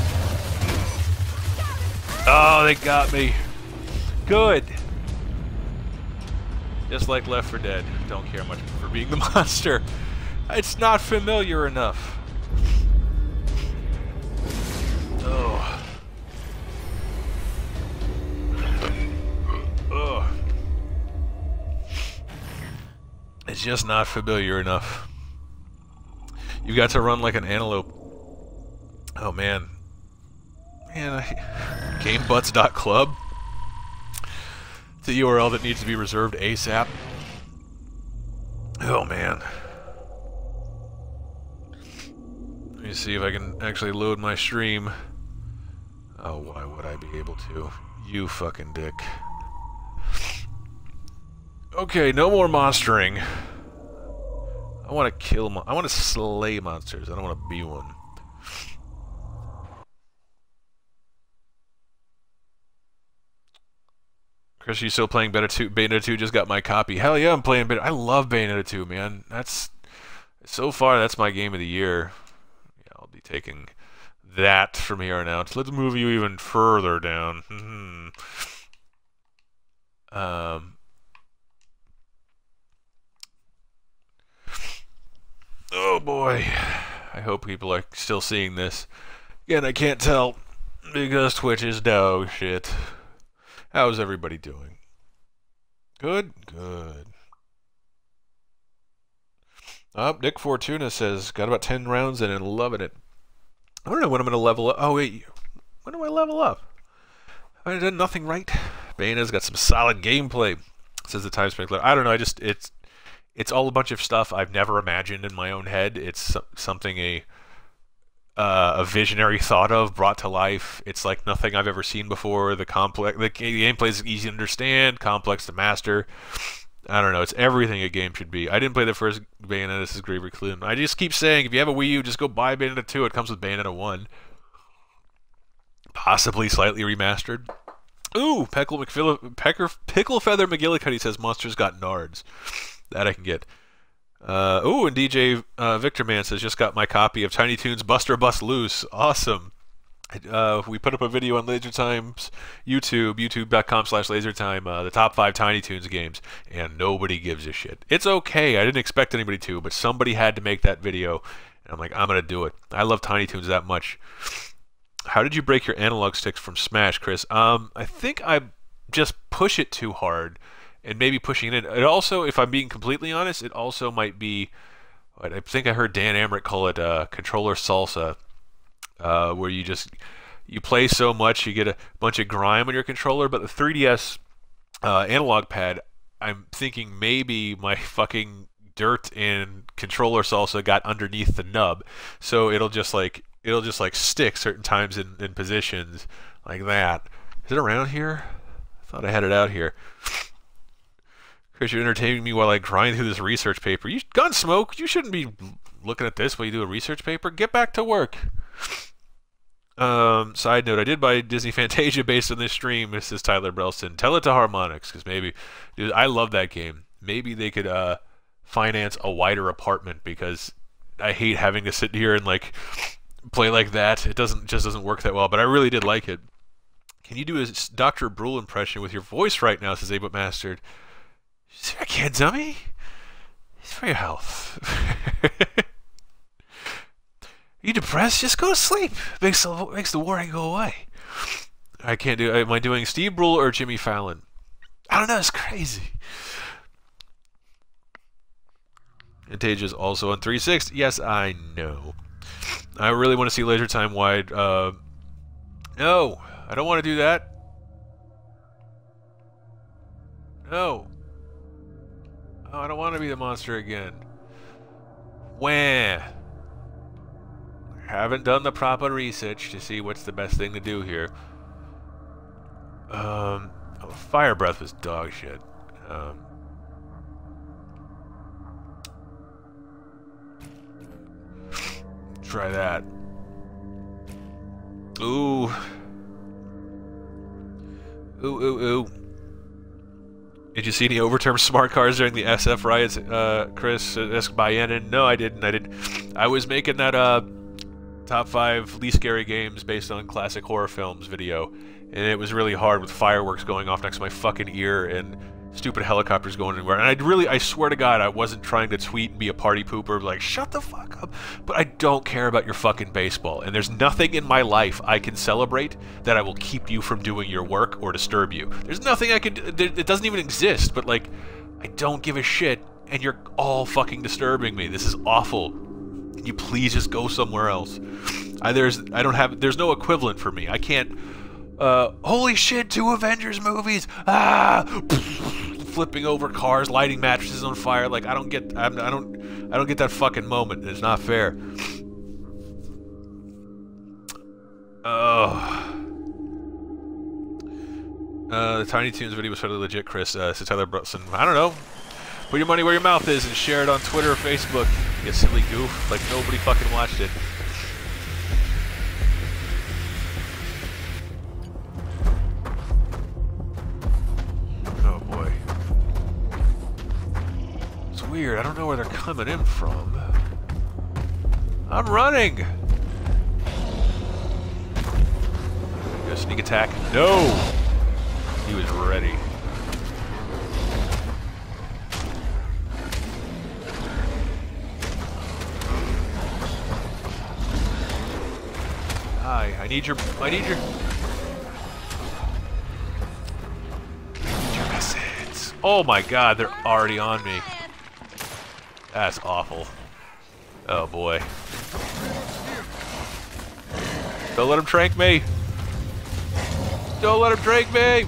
A: Oh, they got me. Good. Just like Left 4 Dead. Don't care much for being the monster. It's not familiar enough. Oh. Ugh. It's just not familiar enough. You've got to run like an antelope. Oh man. Man, I... GameButts.club? It's a URL that needs to be reserved ASAP. Oh man. Let me see if I can actually load my stream. Oh, why would I be able to? You fucking dick. Okay, no more monstering. I want to kill I want to slay monsters. I don't want to be one. Chris, you still playing Bayonetta 2? Bayonetta 2 just got my copy. Hell yeah, I'm playing Bayonetta. I love Bayonetta 2, man. That's so far that's my game of the year. Yeah, I'll be taking that from here on out. Let's move you even further down. um. Oh boy. I hope people are still seeing this. Again, I can't tell because Twitch is dog shit. How's everybody doing? Good? Good. Up, Nick Fortuna says, got about 10 rounds in and loving it. I don't know when I'm going to level up. Oh, wait. When do I level up? I've done nothing right. Bayonetta's got some solid gameplay, says the Time Sprinkler. I don't know. I just, it's, it's all a bunch of stuff I've never imagined in my own head. It's something a, uh, a visionary thought of brought to life. It's like nothing I've ever seen before. The complex, the ga- gameplay is easy to understand, complex to master. I don't know. It's everything a game should be. I didn't play the first Bayonetta. This is Grave. I just keep saying, if you have a Wii U, just go buy Bayonetta 2. It comes with Bayonetta 1. Possibly slightly remastered. Ooh, Peckle McFill- Pecker, Pickle Feather McGillicuddy says Monsters got Nards. That I can get. Uh, ooh, and DJ uh, Victor Man says, just got my copy of Tiny Toons Buster Bust Loose. Awesome. Uh, we put up a video on Laser Time's YouTube, youtube.com slash lasertime, uh, the top five Tiny Toons games, and nobody gives a shit. It's okay. I didn't expect anybody to, but somebody had to make that video, and I'm like, I'm going to do it. I love Tiny Toons that much. How did you break your analog sticks from Smash, Chris? Um, I think I just push it too hard, and maybe pushing it in. It also, if I'm being completely honest, it also might be. I think I heard Dan Amrich call it uh, controller salsa, uh, where you just you play so much, you get a bunch of grime on your controller. But the 3DS uh, analog pad, I'm thinking maybe my fucking dirt and controller salsa got underneath the nub, so it'll just like it'll just like stick certain times in, in positions like that. Is it around here? I thought I had it out here. Chris, you're entertaining me while I grind through this research paper. You Gunsmoke, you shouldn't be looking at this while you do a research paper. Get back to work. Um, side note, I did buy Disney Fantasia based on this stream. This is Tyler Brelston. Tell it to Harmonix, because maybe, dude, I love that game. Maybe they could uh, finance a wider apartment because I hate having to sit here and like play like that. It doesn't just doesn't work that well. But I really did like it. Can you do a Dr. Brule impression with your voice right now? Says Abot Mastered. I can't, dummy. It's for your health. You depressed? Just go to sleep. Makes the, makes the worry go away. I can't do. Am I doing Steve Brule or Jimmy Fallon? I don't know. It's crazy. Antages also on 360. Yes, I know. I really want to see Laser Time wide. Uh, no, I don't want to do that. No. Oh, I don't want to be the monster again. Wah haven't done the proper research to see what's the best thing to do here. Um, oh, fire breath was dog shit. Um, try that. Ooh. Ooh, ooh, ooh. Did you see any overturned smart cars during the SF riots, uh, Chris? Ask Bayanin. No, I didn't. I didn't. I was making that, uh, top five least scary games based on classic horror films video, and it was really hard with fireworks going off next to my fucking ear and stupid helicopters going anywhere. And I really, I swear to God, I wasn't trying to tweet and be a party pooper, like shut the fuck up. But I don't care about your fucking baseball, and there's nothing in my life I can celebrate that I will keep you from doing your work or disturb you. There's nothing I can. It doesn't even exist. But like, I don't give a shit, and you're all fucking disturbing me. This is awful. Can you please just go somewhere else? I, there's I don't have there's no equivalent for me. I can't. Uh, holy shit! Two Avengers movies. Ah, flipping over cars, lighting mattresses on fire. Like I don't get I'm, I don't I don't get that fucking moment. It's not fair. Oh. Uh, the Tiny Toons video was totally legit, Chris. Uh, says Tyler Brunson. I don't know. Put your money where your mouth is and share it on Twitter or Facebook. You silly goof. Like nobody fucking watched it. I don't know where they're coming in from. I'm running! Go sneak attack. No! He was ready. Hi, I need your, I need your... I need your message. Oh my god, they're already on me. That's awful. Oh boy. Don't let him trank me! Don't let him trank me!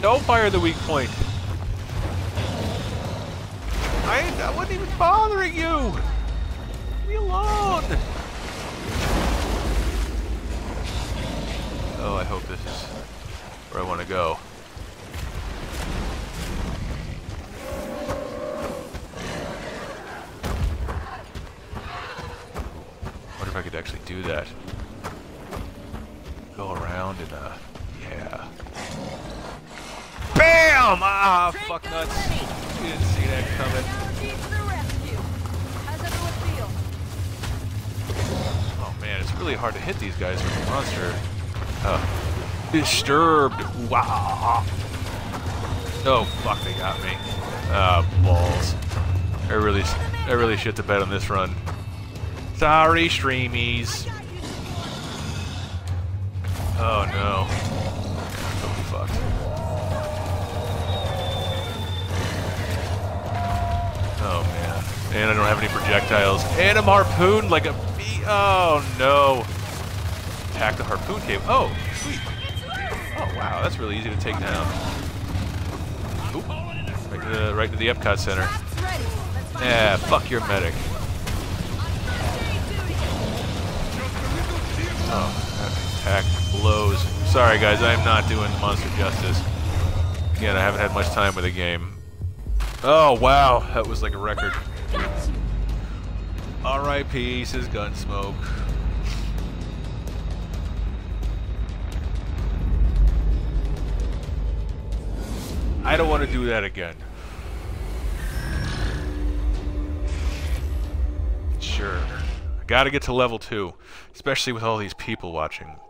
A: Don't fire the weak point! I, I wasn't even bothering you! me alone! Oh, I hope this is where I want to go. Do that. Go around and, uh, yeah. BAM! Ah, fuck nuts. You didn't see that coming. Oh man, it's really hard to hit these guys with the monster. Uh, disturbed. Wow. Oh, fuck, they got me. Ah, balls. I really, I really shit the bed on this run. Sorry, streamies. Oh, no. Oh, fuck. Oh, man. And I don't have any projectiles. And I'm harpooned like a bee. Oh, no. Attack the harpoon cave. Oh, sweet. Oh, wow, that's really easy to take down. Oop. Right to the, right to the Epcot Center. Yeah, fuck your medic. Oh, attack blows. Sorry, guys, I am not doing monster justice. Again, I haven't had much time with the game. Oh, wow, that was like a record. R.I.P. says Gunsmoke. I don't want to do that again. Sure. I gotta get to level 2, especially with all these people watching.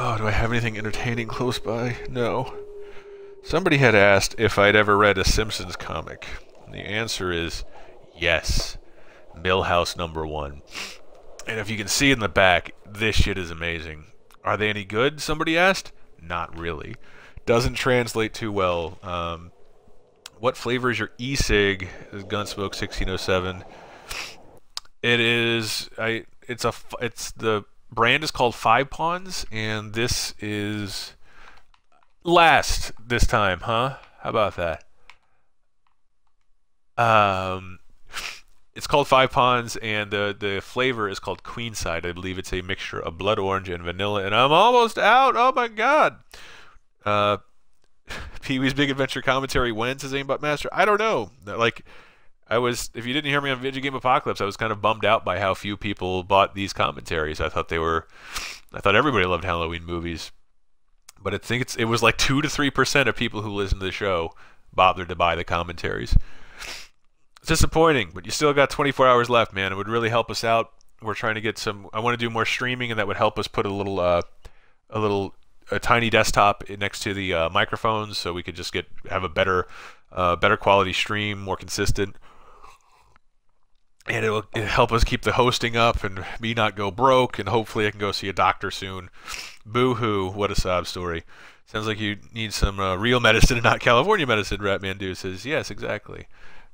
A: Oh, do I have anything entertaining close by? No. Somebody had asked if I'd ever read a Simpsons comic. And the answer is yes. Milhouse number one. And if you can see in the back, this shit is amazing. Are they any good? Somebody asked. Not really. Doesn't translate too well. Um, what flavor is your e-cig? Gunsmoke 1607. It is. I. It's a. It's the brand is called Five Pawns, and this is last this time, huh? How about that? Um, it's called Five Pawns, and the the flavor is called Queenside. I believe it's a mixture of blood orange and vanilla, and I'm almost out. Oh my god. Uh, Pee Wee's Big Adventure commentary when says Aimbot Master. I don't know. Like I was, if you didn't hear me on Video Game Apocalypse, I was kind of bummed out by how few people bought these commentaries. I thought they were, I thought everybody loved Halloween movies, but I think it's it was like two to three percent of people who listen to the show bothered to buy the commentaries. Disappointing, but you still got 24 hours left, man. It would really help us out. We're trying to get some. I want to do more streaming, and that would help us put a little, uh, a little, a tiny desktop next to the uh, microphones, so we could just get have a better, uh, better quality stream, more consistent and it'll, it'll, help us keep the hosting up and me not go broke and hopefully I can go see a doctor soon. Boo hoo, what a sob story. Sounds like you need some uh, real medicine and not California medicine, Ratman Dude says. Yes, exactly.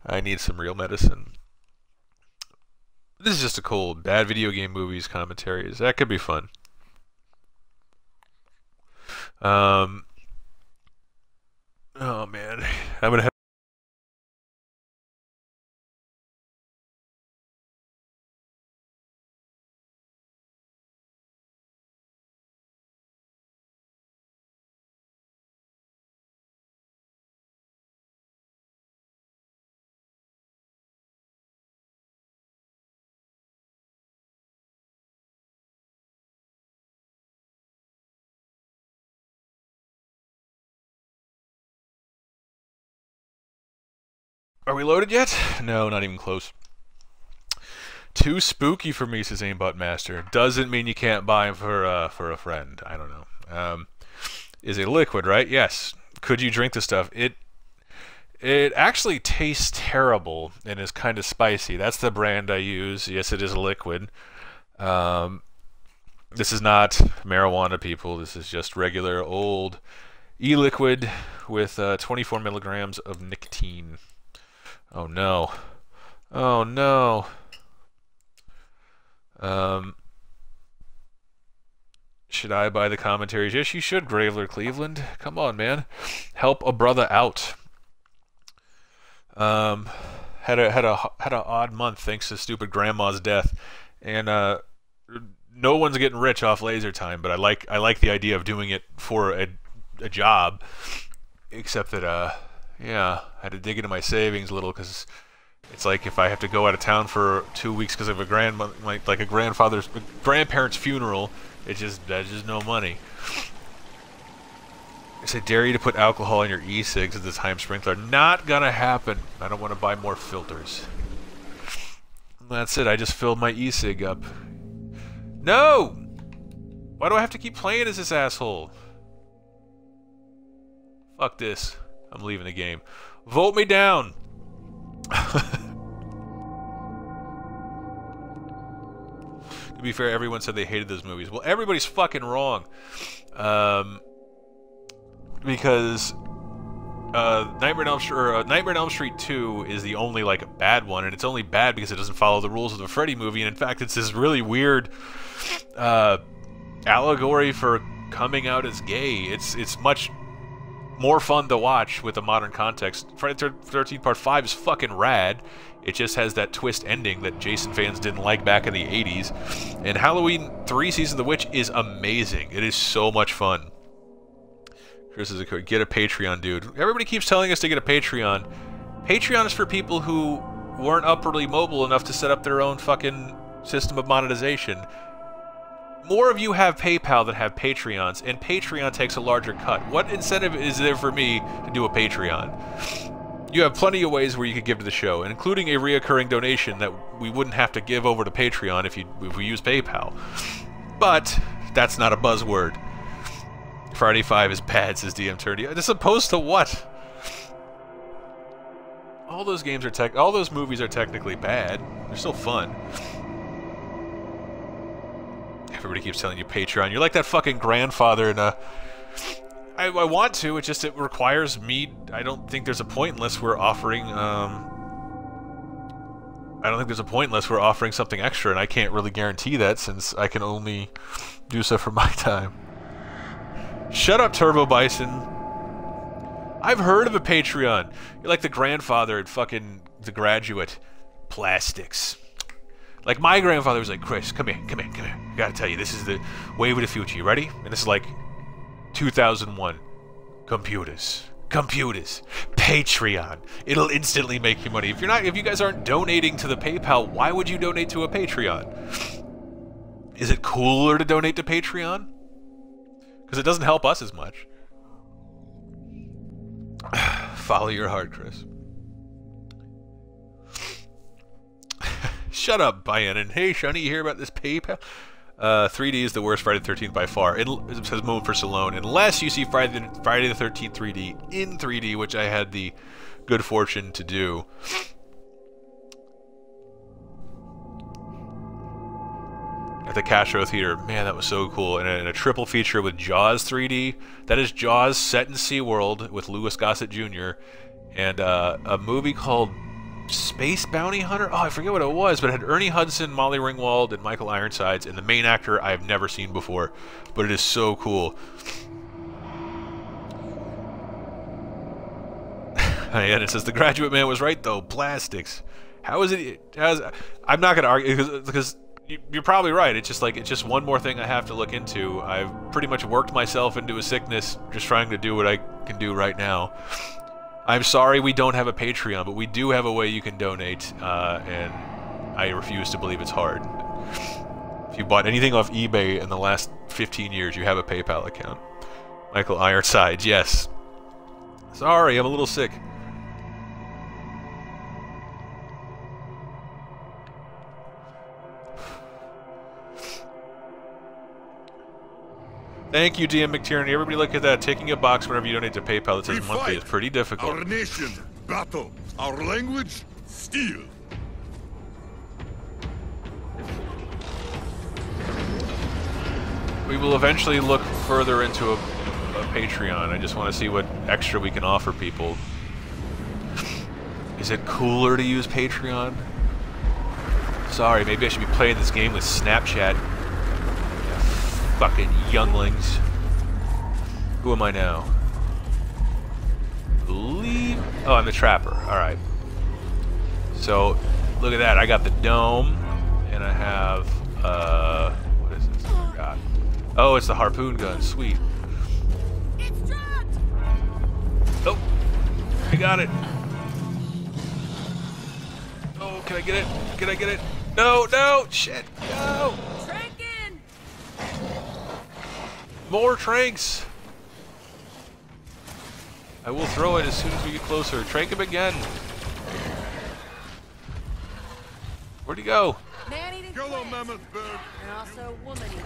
A: I need some real medicine. This is just a cool bad video game movies commentaries. That could be fun. Um, oh man, I'm gonna have Are we loaded yet? No, not even close. Too spooky for me, says Aimbot Master. Doesn't mean you can't buy them for, uh, for a friend. I don't know. Um, is a liquid, right? Yes. Could you drink the stuff? It it actually tastes terrible and is kind of spicy. That's the brand I use. Yes, it is a liquid. Um, this is not marijuana, people. This is just regular old e-liquid with uh, 24 milligrams of nicotine. Oh no. Oh no. Um, should I buy the commentaries? Yes, you should, Graveler Cleveland. Come on, man. Help a brother out. Um, had a had a had a odd month thanks to stupid grandma's death, and uh, no one's getting rich off laser time. But I like I like the idea of doing it for a a job, except that uh yeah, I had to dig into my savings a little because it's like if I have to go out of town for two weeks because of a grand like a grandfather's grandparent's funeral, it's just that's just no money. I say dare you to put alcohol in your e-cigs at the time sprinkler. Not gonna happen. I don't want to buy more filters. That's it. I just filled my e-cig up. No! Why do I have to keep playing as this asshole? Fuck this. I'm leaving the game. Vote me down. to be fair, everyone said they hated those movies. Well, everybody's fucking wrong. Um, because uh, Nightmare on Elm Street, or, uh, Nightmare on Elm Street 2 is the only like bad one, and it's only bad because it doesn't follow the rules of the Freddy movie. And in fact, it's this really weird uh, allegory for coming out as gay. It's it's much more fun to watch with a modern context. Friday the 13th Part 5 is fucking rad. It just has that twist ending that Jason fans didn't like back in the 80s. And Halloween 3 Season of the Witch is amazing. It is so much fun. Chris is a. Get a Patreon, dude. Everybody keeps telling us to get a Patreon. Patreon is for people who weren't upwardly mobile enough to set up their own fucking system of monetization. More of you have PayPal than have Patreons, and Patreon takes a larger cut. What incentive is there for me to do a Patreon? You have plenty of ways where you could give to the show, including a reoccurring donation that we wouldn't have to give over to Patreon if, you, if we use PayPal. But that's not a buzzword. Friday 5 is bad, says DM Turdy. As opposed to what? All those games are tech. All those movies are technically bad. They're still fun. Everybody keeps telling you Patreon. You're like that fucking grandfather in a. I, I want to. It just it requires me. I don't think there's a point unless we're offering. Um, I don't think there's a point unless we're offering something extra, and I can't really guarantee that since I can only do so for my time. Shut up, Turbo Bison. I've heard of a Patreon. You're like the grandfather at fucking The Graduate. Plastics. Like my grandfather was like, Chris, come here, come here, come here. I gotta tell you, this is the wave of the future. You ready? And this is like 2001. Computers. Computers. Patreon. It'll instantly make you money. If you're not, if you guys aren't donating to the PayPal, why would you donate to a Patreon? Is it cooler to donate to Patreon? Because it doesn't help us as much. Follow your heart, Chris. Shut up, Bianon. Hey, Shani, you hear about this PayPal? Uh, 3D is the worst Friday the 13th by far. It, says Moon for Stallone. Unless you see Friday the, Friday the 13th 3D in 3D, which I had the good fortune to do. At the Castro Theater. Man, that was so cool. And a, and a triple feature with Jaws 3D. That is Jaws set in SeaWorld with Louis Gossett Jr. And uh, a movie called Space Bounty Hunter? Oh, I forget what it was, but it had Ernie Hudson, Molly Ringwald, and Michael Ironsides, and the main actor I have never seen before, but it is so cool. and it says, the graduate man was right, though. Plastics. How is it... How's, I'm not going to argue, because you're probably right. It's just like, it's just one more thing I have to look into. I've pretty much worked myself into a sickness just trying to do what I can do right now. I'm sorry we don't have a Patreon, but we do have a way you can donate, uh, and I refuse to believe it's hard. If you bought anything off eBay in the last 15 years, you have a PayPal account. Michael Ironsides, yes. Sorry, I'm a little sick. Thank you, DM McTierney. Everybody look at that. Taking a box whenever you donate to PayPal that says
D: We
A: monthly is pretty difficult.
D: Our nation, battle. Our language, steel.
A: We will eventually look further into a, a Patreon. I just want to see what extra we can offer people. Is it cooler to use Patreon? Sorry, maybe I should be playing this game with Snapchat. Fucking younglings. Who am I now? Believe. Oh, I'm the trapper. Alright. So, look at that. I got the dome, and I have, uh, what is this? I forgot. Oh, it's the harpoon gun. Sweet.
E: It's trapped!
A: Oh, I got it. Oh, can I get it? Can I get it? No, no, shit, no. more tranks! I will throw it as soon as we get closer. Trank him again! Where'd he go?
E: Man-eating
D: mammoth bird!
E: And also woman-eating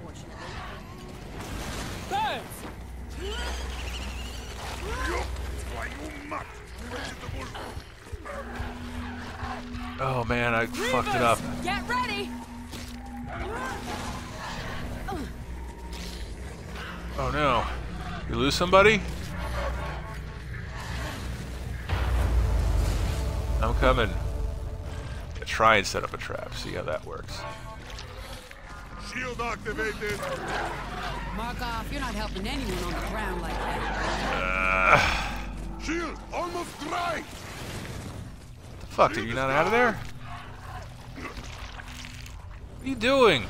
E: unfortunately.
D: Birds!
A: Oh man, I fucked it up.
E: Get ready!
A: Oh no. You lose somebody? I'm coming. Yeah, try and set up a trap. See how that works.
D: Shield activated.
B: Markov, you're not helping anyone on the ground like that.
D: Shield almost dry.
A: The fuck, Are you not out of there? What are you doing?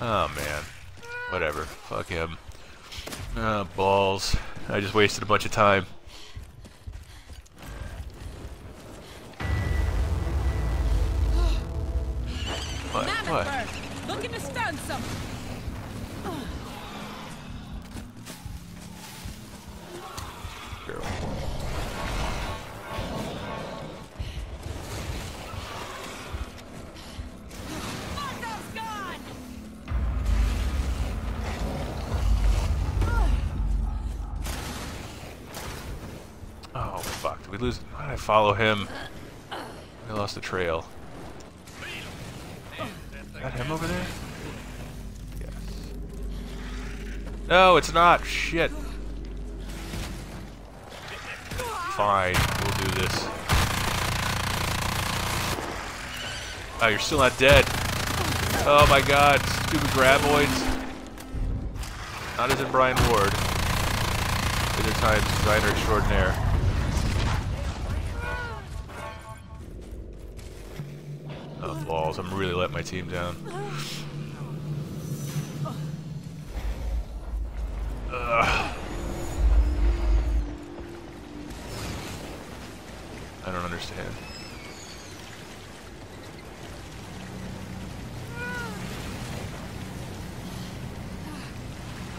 A: Oh, man. Whatever. Fuck him. Ah, balls. I just wasted a bunch of time. What? What?
E: Looking to stun some.
A: Girl. We lose? Why did I follow him? We lost the trail. Is that him over there? Yes. No, it's not. Shit. Fine. We'll do this. Oh, you're still not dead. Oh my god. Stupid graboids. Not as in Brian Ward. Other times, designer extraordinaire. Balls. I'm really letting my team down. Ugh. I don't understand.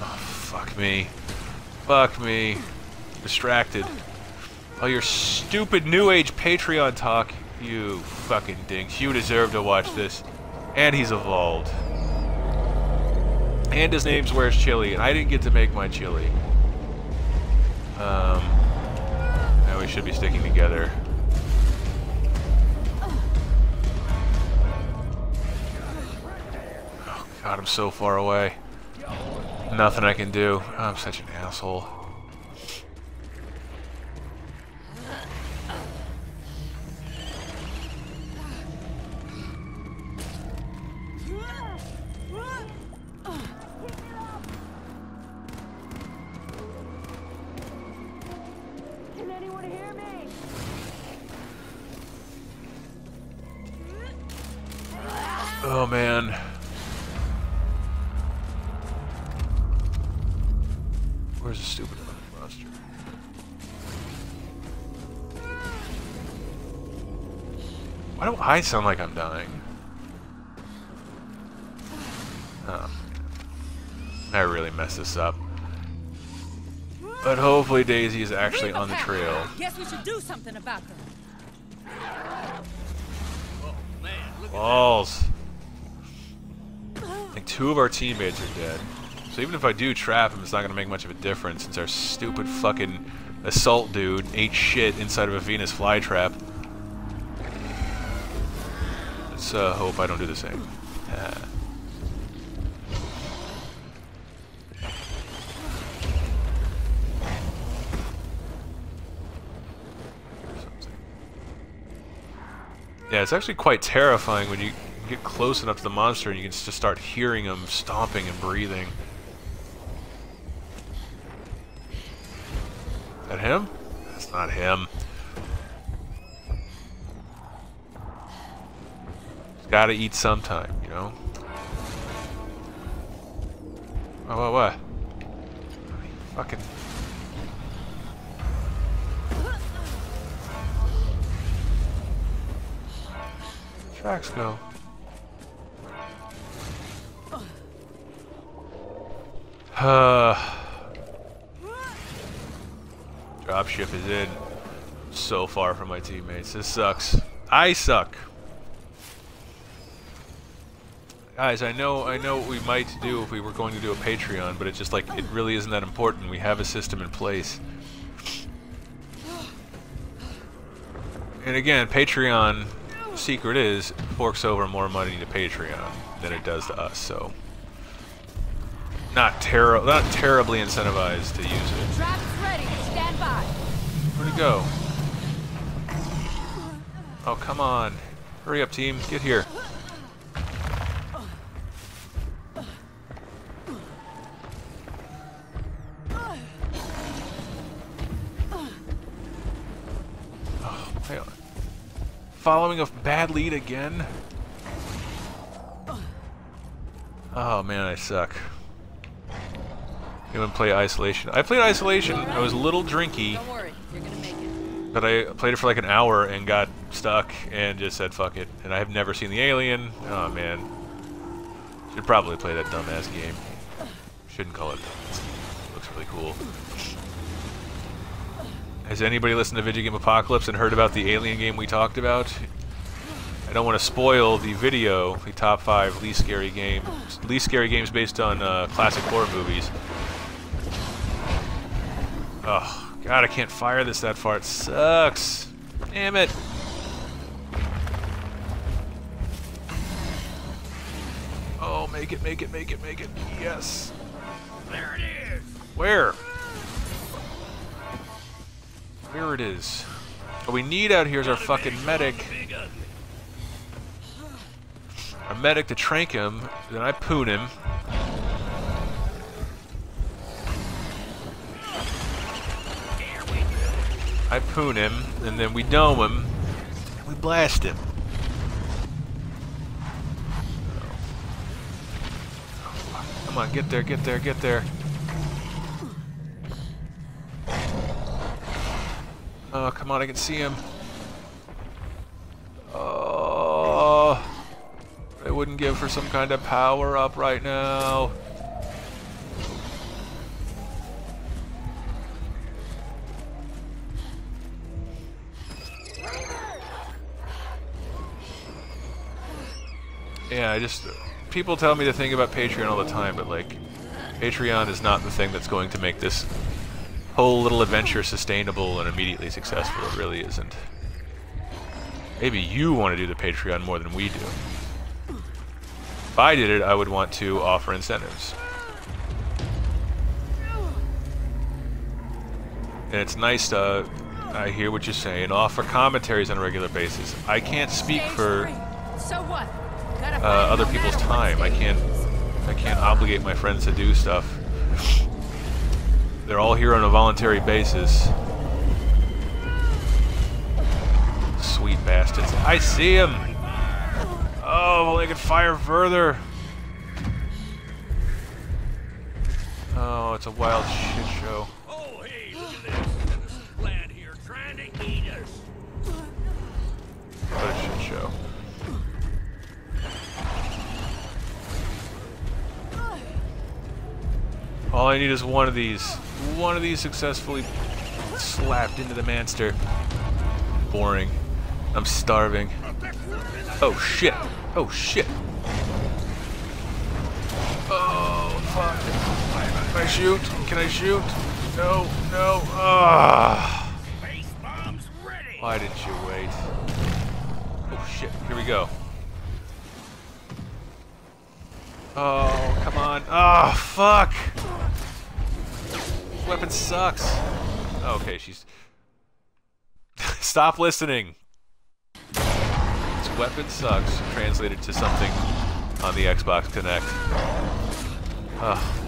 A: Oh, fuck me. Fuck me. Distracted. Oh, your stupid New Age Patreon talk. You fucking dinks. You deserve to watch this. And he's evolved. And his name's Where's Chili, and I didn't get to make my chili. Um, now we should be sticking together. Oh god, I'm so far away. Nothing I can do. I'm such an asshole. I sound like I'm dying? Oh. I really messed this up. But hopefully Daisy is actually on the trail.
E: Guess we should do something about them.
A: Balls. I think two of our teammates are dead. So even if I do trap him, it's not going to make much of a difference since our stupid fucking assault dude ate shit inside of a Venus flytrap. Let's uh, hope I don't do the same. Ah. Yeah, it's actually quite terrifying when you get close enough to the monster and you can just start hearing him stomping and breathing. That him? That's not him. Gotta eat sometime, you know? What, what, what? Fucking... Tracks go. Uh, dropship is in. So far from my teammates. This sucks. I suck. Guys, I know I know what we might do if we were going to do a Patreon, but it's just like it really isn't that important. We have a system in place. And again, Patreon secret is forks over more money to Patreon than it does to us, so not terri not terribly incentivized to use it.
B: Traps ready. Stand by.
A: Where'd he go? Oh, come on. Hurry up, team. Get here. Following a bad lead again? Oh man, I suck. Anyone play Isolation? I played Isolation. I was a little drinky.
F: Don't worry, you're gonna make it.
A: But I played it for like an hour and got stuck and just said fuck it. And I have never seen the alien. Oh man. Should probably play that dumbass game. Shouldn't call it dumbass. Looks really cool. Has anybody listened to Video Game Apocalypse and heard about the alien game we talked about? I don't want to spoil the video, the top five least scary games, least scary games based on uh, classic horror movies. Oh, God, I can't fire this that far. It sucks. Damn it. Oh, make it, make it, make it, make it. Yes.
C: There it is.
A: Where? Where it is. What we need out here is our fucking medic. Our medic to trank him, then I poon him. I poon him, and then we dome him, and we blast him. Come on, get there, get there, get there. Oh, come on, I can see him. Oh, I wouldn't give for some kind of power up right now. Yeah, I just people tell me to think about Patreon all the time, but like Patreon is not the thing that's going to make this whole little adventure sustainable and immediately successful. It really isn't. Maybe you want to do the Patreon more than we do. If I did it, I would want to offer incentives. And it's nice to, I hear what you're saying, offer commentaries on a regular basis. I can't speak for
B: three. So what? Gotta
A: uh, other people's time. I can't I can't obligate my friends to do stuff. They're all here on a voluntary basis. Sweet bastards. I see him! Oh, well, they could fire further. Oh, it's a wild shit show.
C: Oh, hey, look at this. Lad here trying to eat us.
A: What a shit show. All I need is one of these. One of these successfully slapped into the manster. Boring. I'm starving. Oh shit. Oh shit. Oh fuck. Can I shoot? Can I shoot? No, no. Ah. Why didn't you wait? Oh shit, here we go. Oh, come on. Oh, fuck! Weapon sucks. Oh, okay, she's... Stop listening! This weapon sucks, translated to something on the Xbox Kinect. Oh.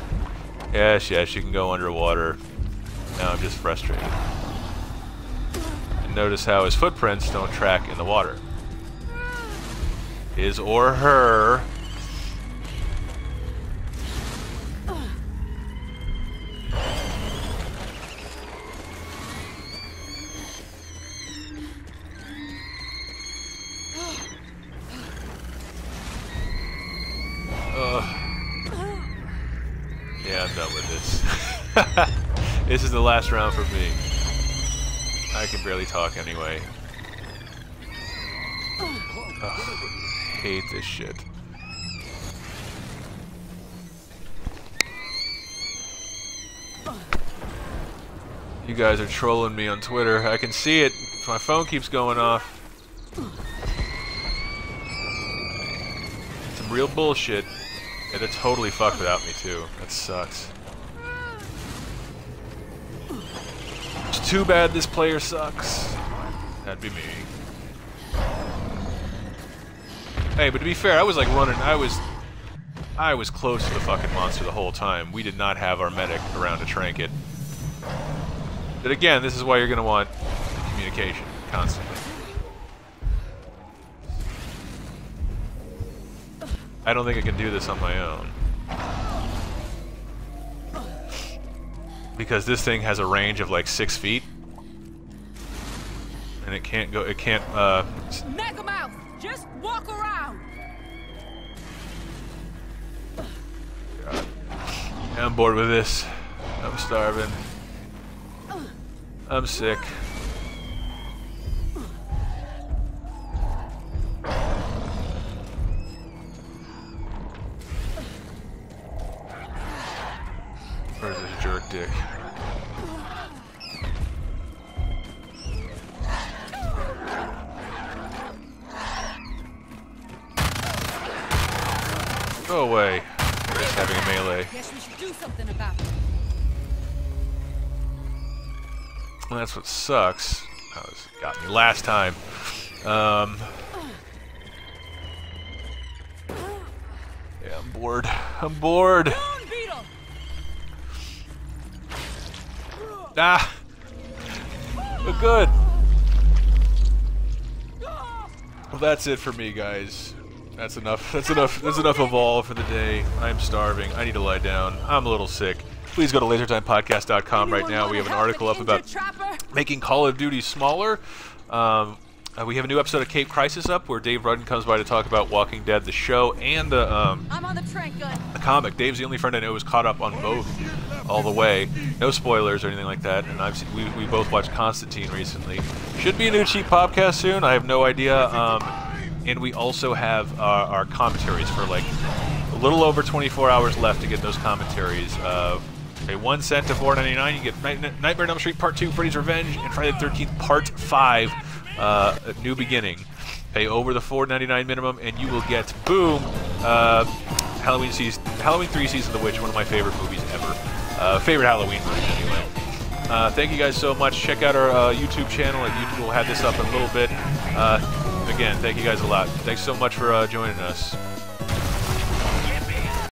A: Yes, yes, you can go underwater. Now I'm just frustrated. And notice how his footprints don't track in the water. His or her. The last round for me. I can barely talk anyway. Ugh, hate this shit. You guys are trolling me on Twitter. I can see it. My phone keeps going off. Some real bullshit. Yeah, they're totally fucked without me too. That sucks. Too bad this player sucks. That'd be me. Hey, but to be fair, I was like running. I was, I was close to the fucking monster the whole time. We did not have our medic around to trank it. But again, this is why you're gonna want communication constantly. I don't think I can do this on my own. Because this thing has a range of like six feet. And it can't go, it can't, uh...
B: Megamouth, just walk around.
A: God. I'm bored with this. I'm starving. I'm sick. Sucks. That was, got me last time. Um, yeah, I'm bored. I'm bored. Ah, but good. Well, that's it for me, guys. That's enough. That's enough. That's enough of all for the day. I'm starving. I need to lie down. I'm a little sick. Please go to lasertimepodcast.com right now. We have an article up about? Making Call of Duty smaller. Um, uh, we have a new episode of Cape Crisis up where Dave Rudden comes by to talk about Walking Dead, the show, and the, um,
E: I'm on the
A: the comic. Dave's the only friend I know who's caught up on both all the way. No spoilers or anything like that. And I've seen, we, we both watched Constantine recently. Should be a new cheap podcast soon. I have no idea. Um, and we also have uh, our commentaries for like a little over 24 hours left to get those commentaries. Uh, pay one cent to 4.99. You get Nightmare on Elm Street Part 2, Freddy's Revenge, and Friday the 13th Part 5, uh, New Beginning. Pay over the 4.99 minimum, and you will get boom. Uh, Halloween season, Halloween 3 Season of the Witch, one of my favorite movies ever. Uh, favorite Halloween movie, anyway. Uh, thank you guys so much. Check out our uh, YouTube channel. YouTube will have this up in a little bit. Uh, again, thank you guys a lot. Thanks so much for uh, joining us.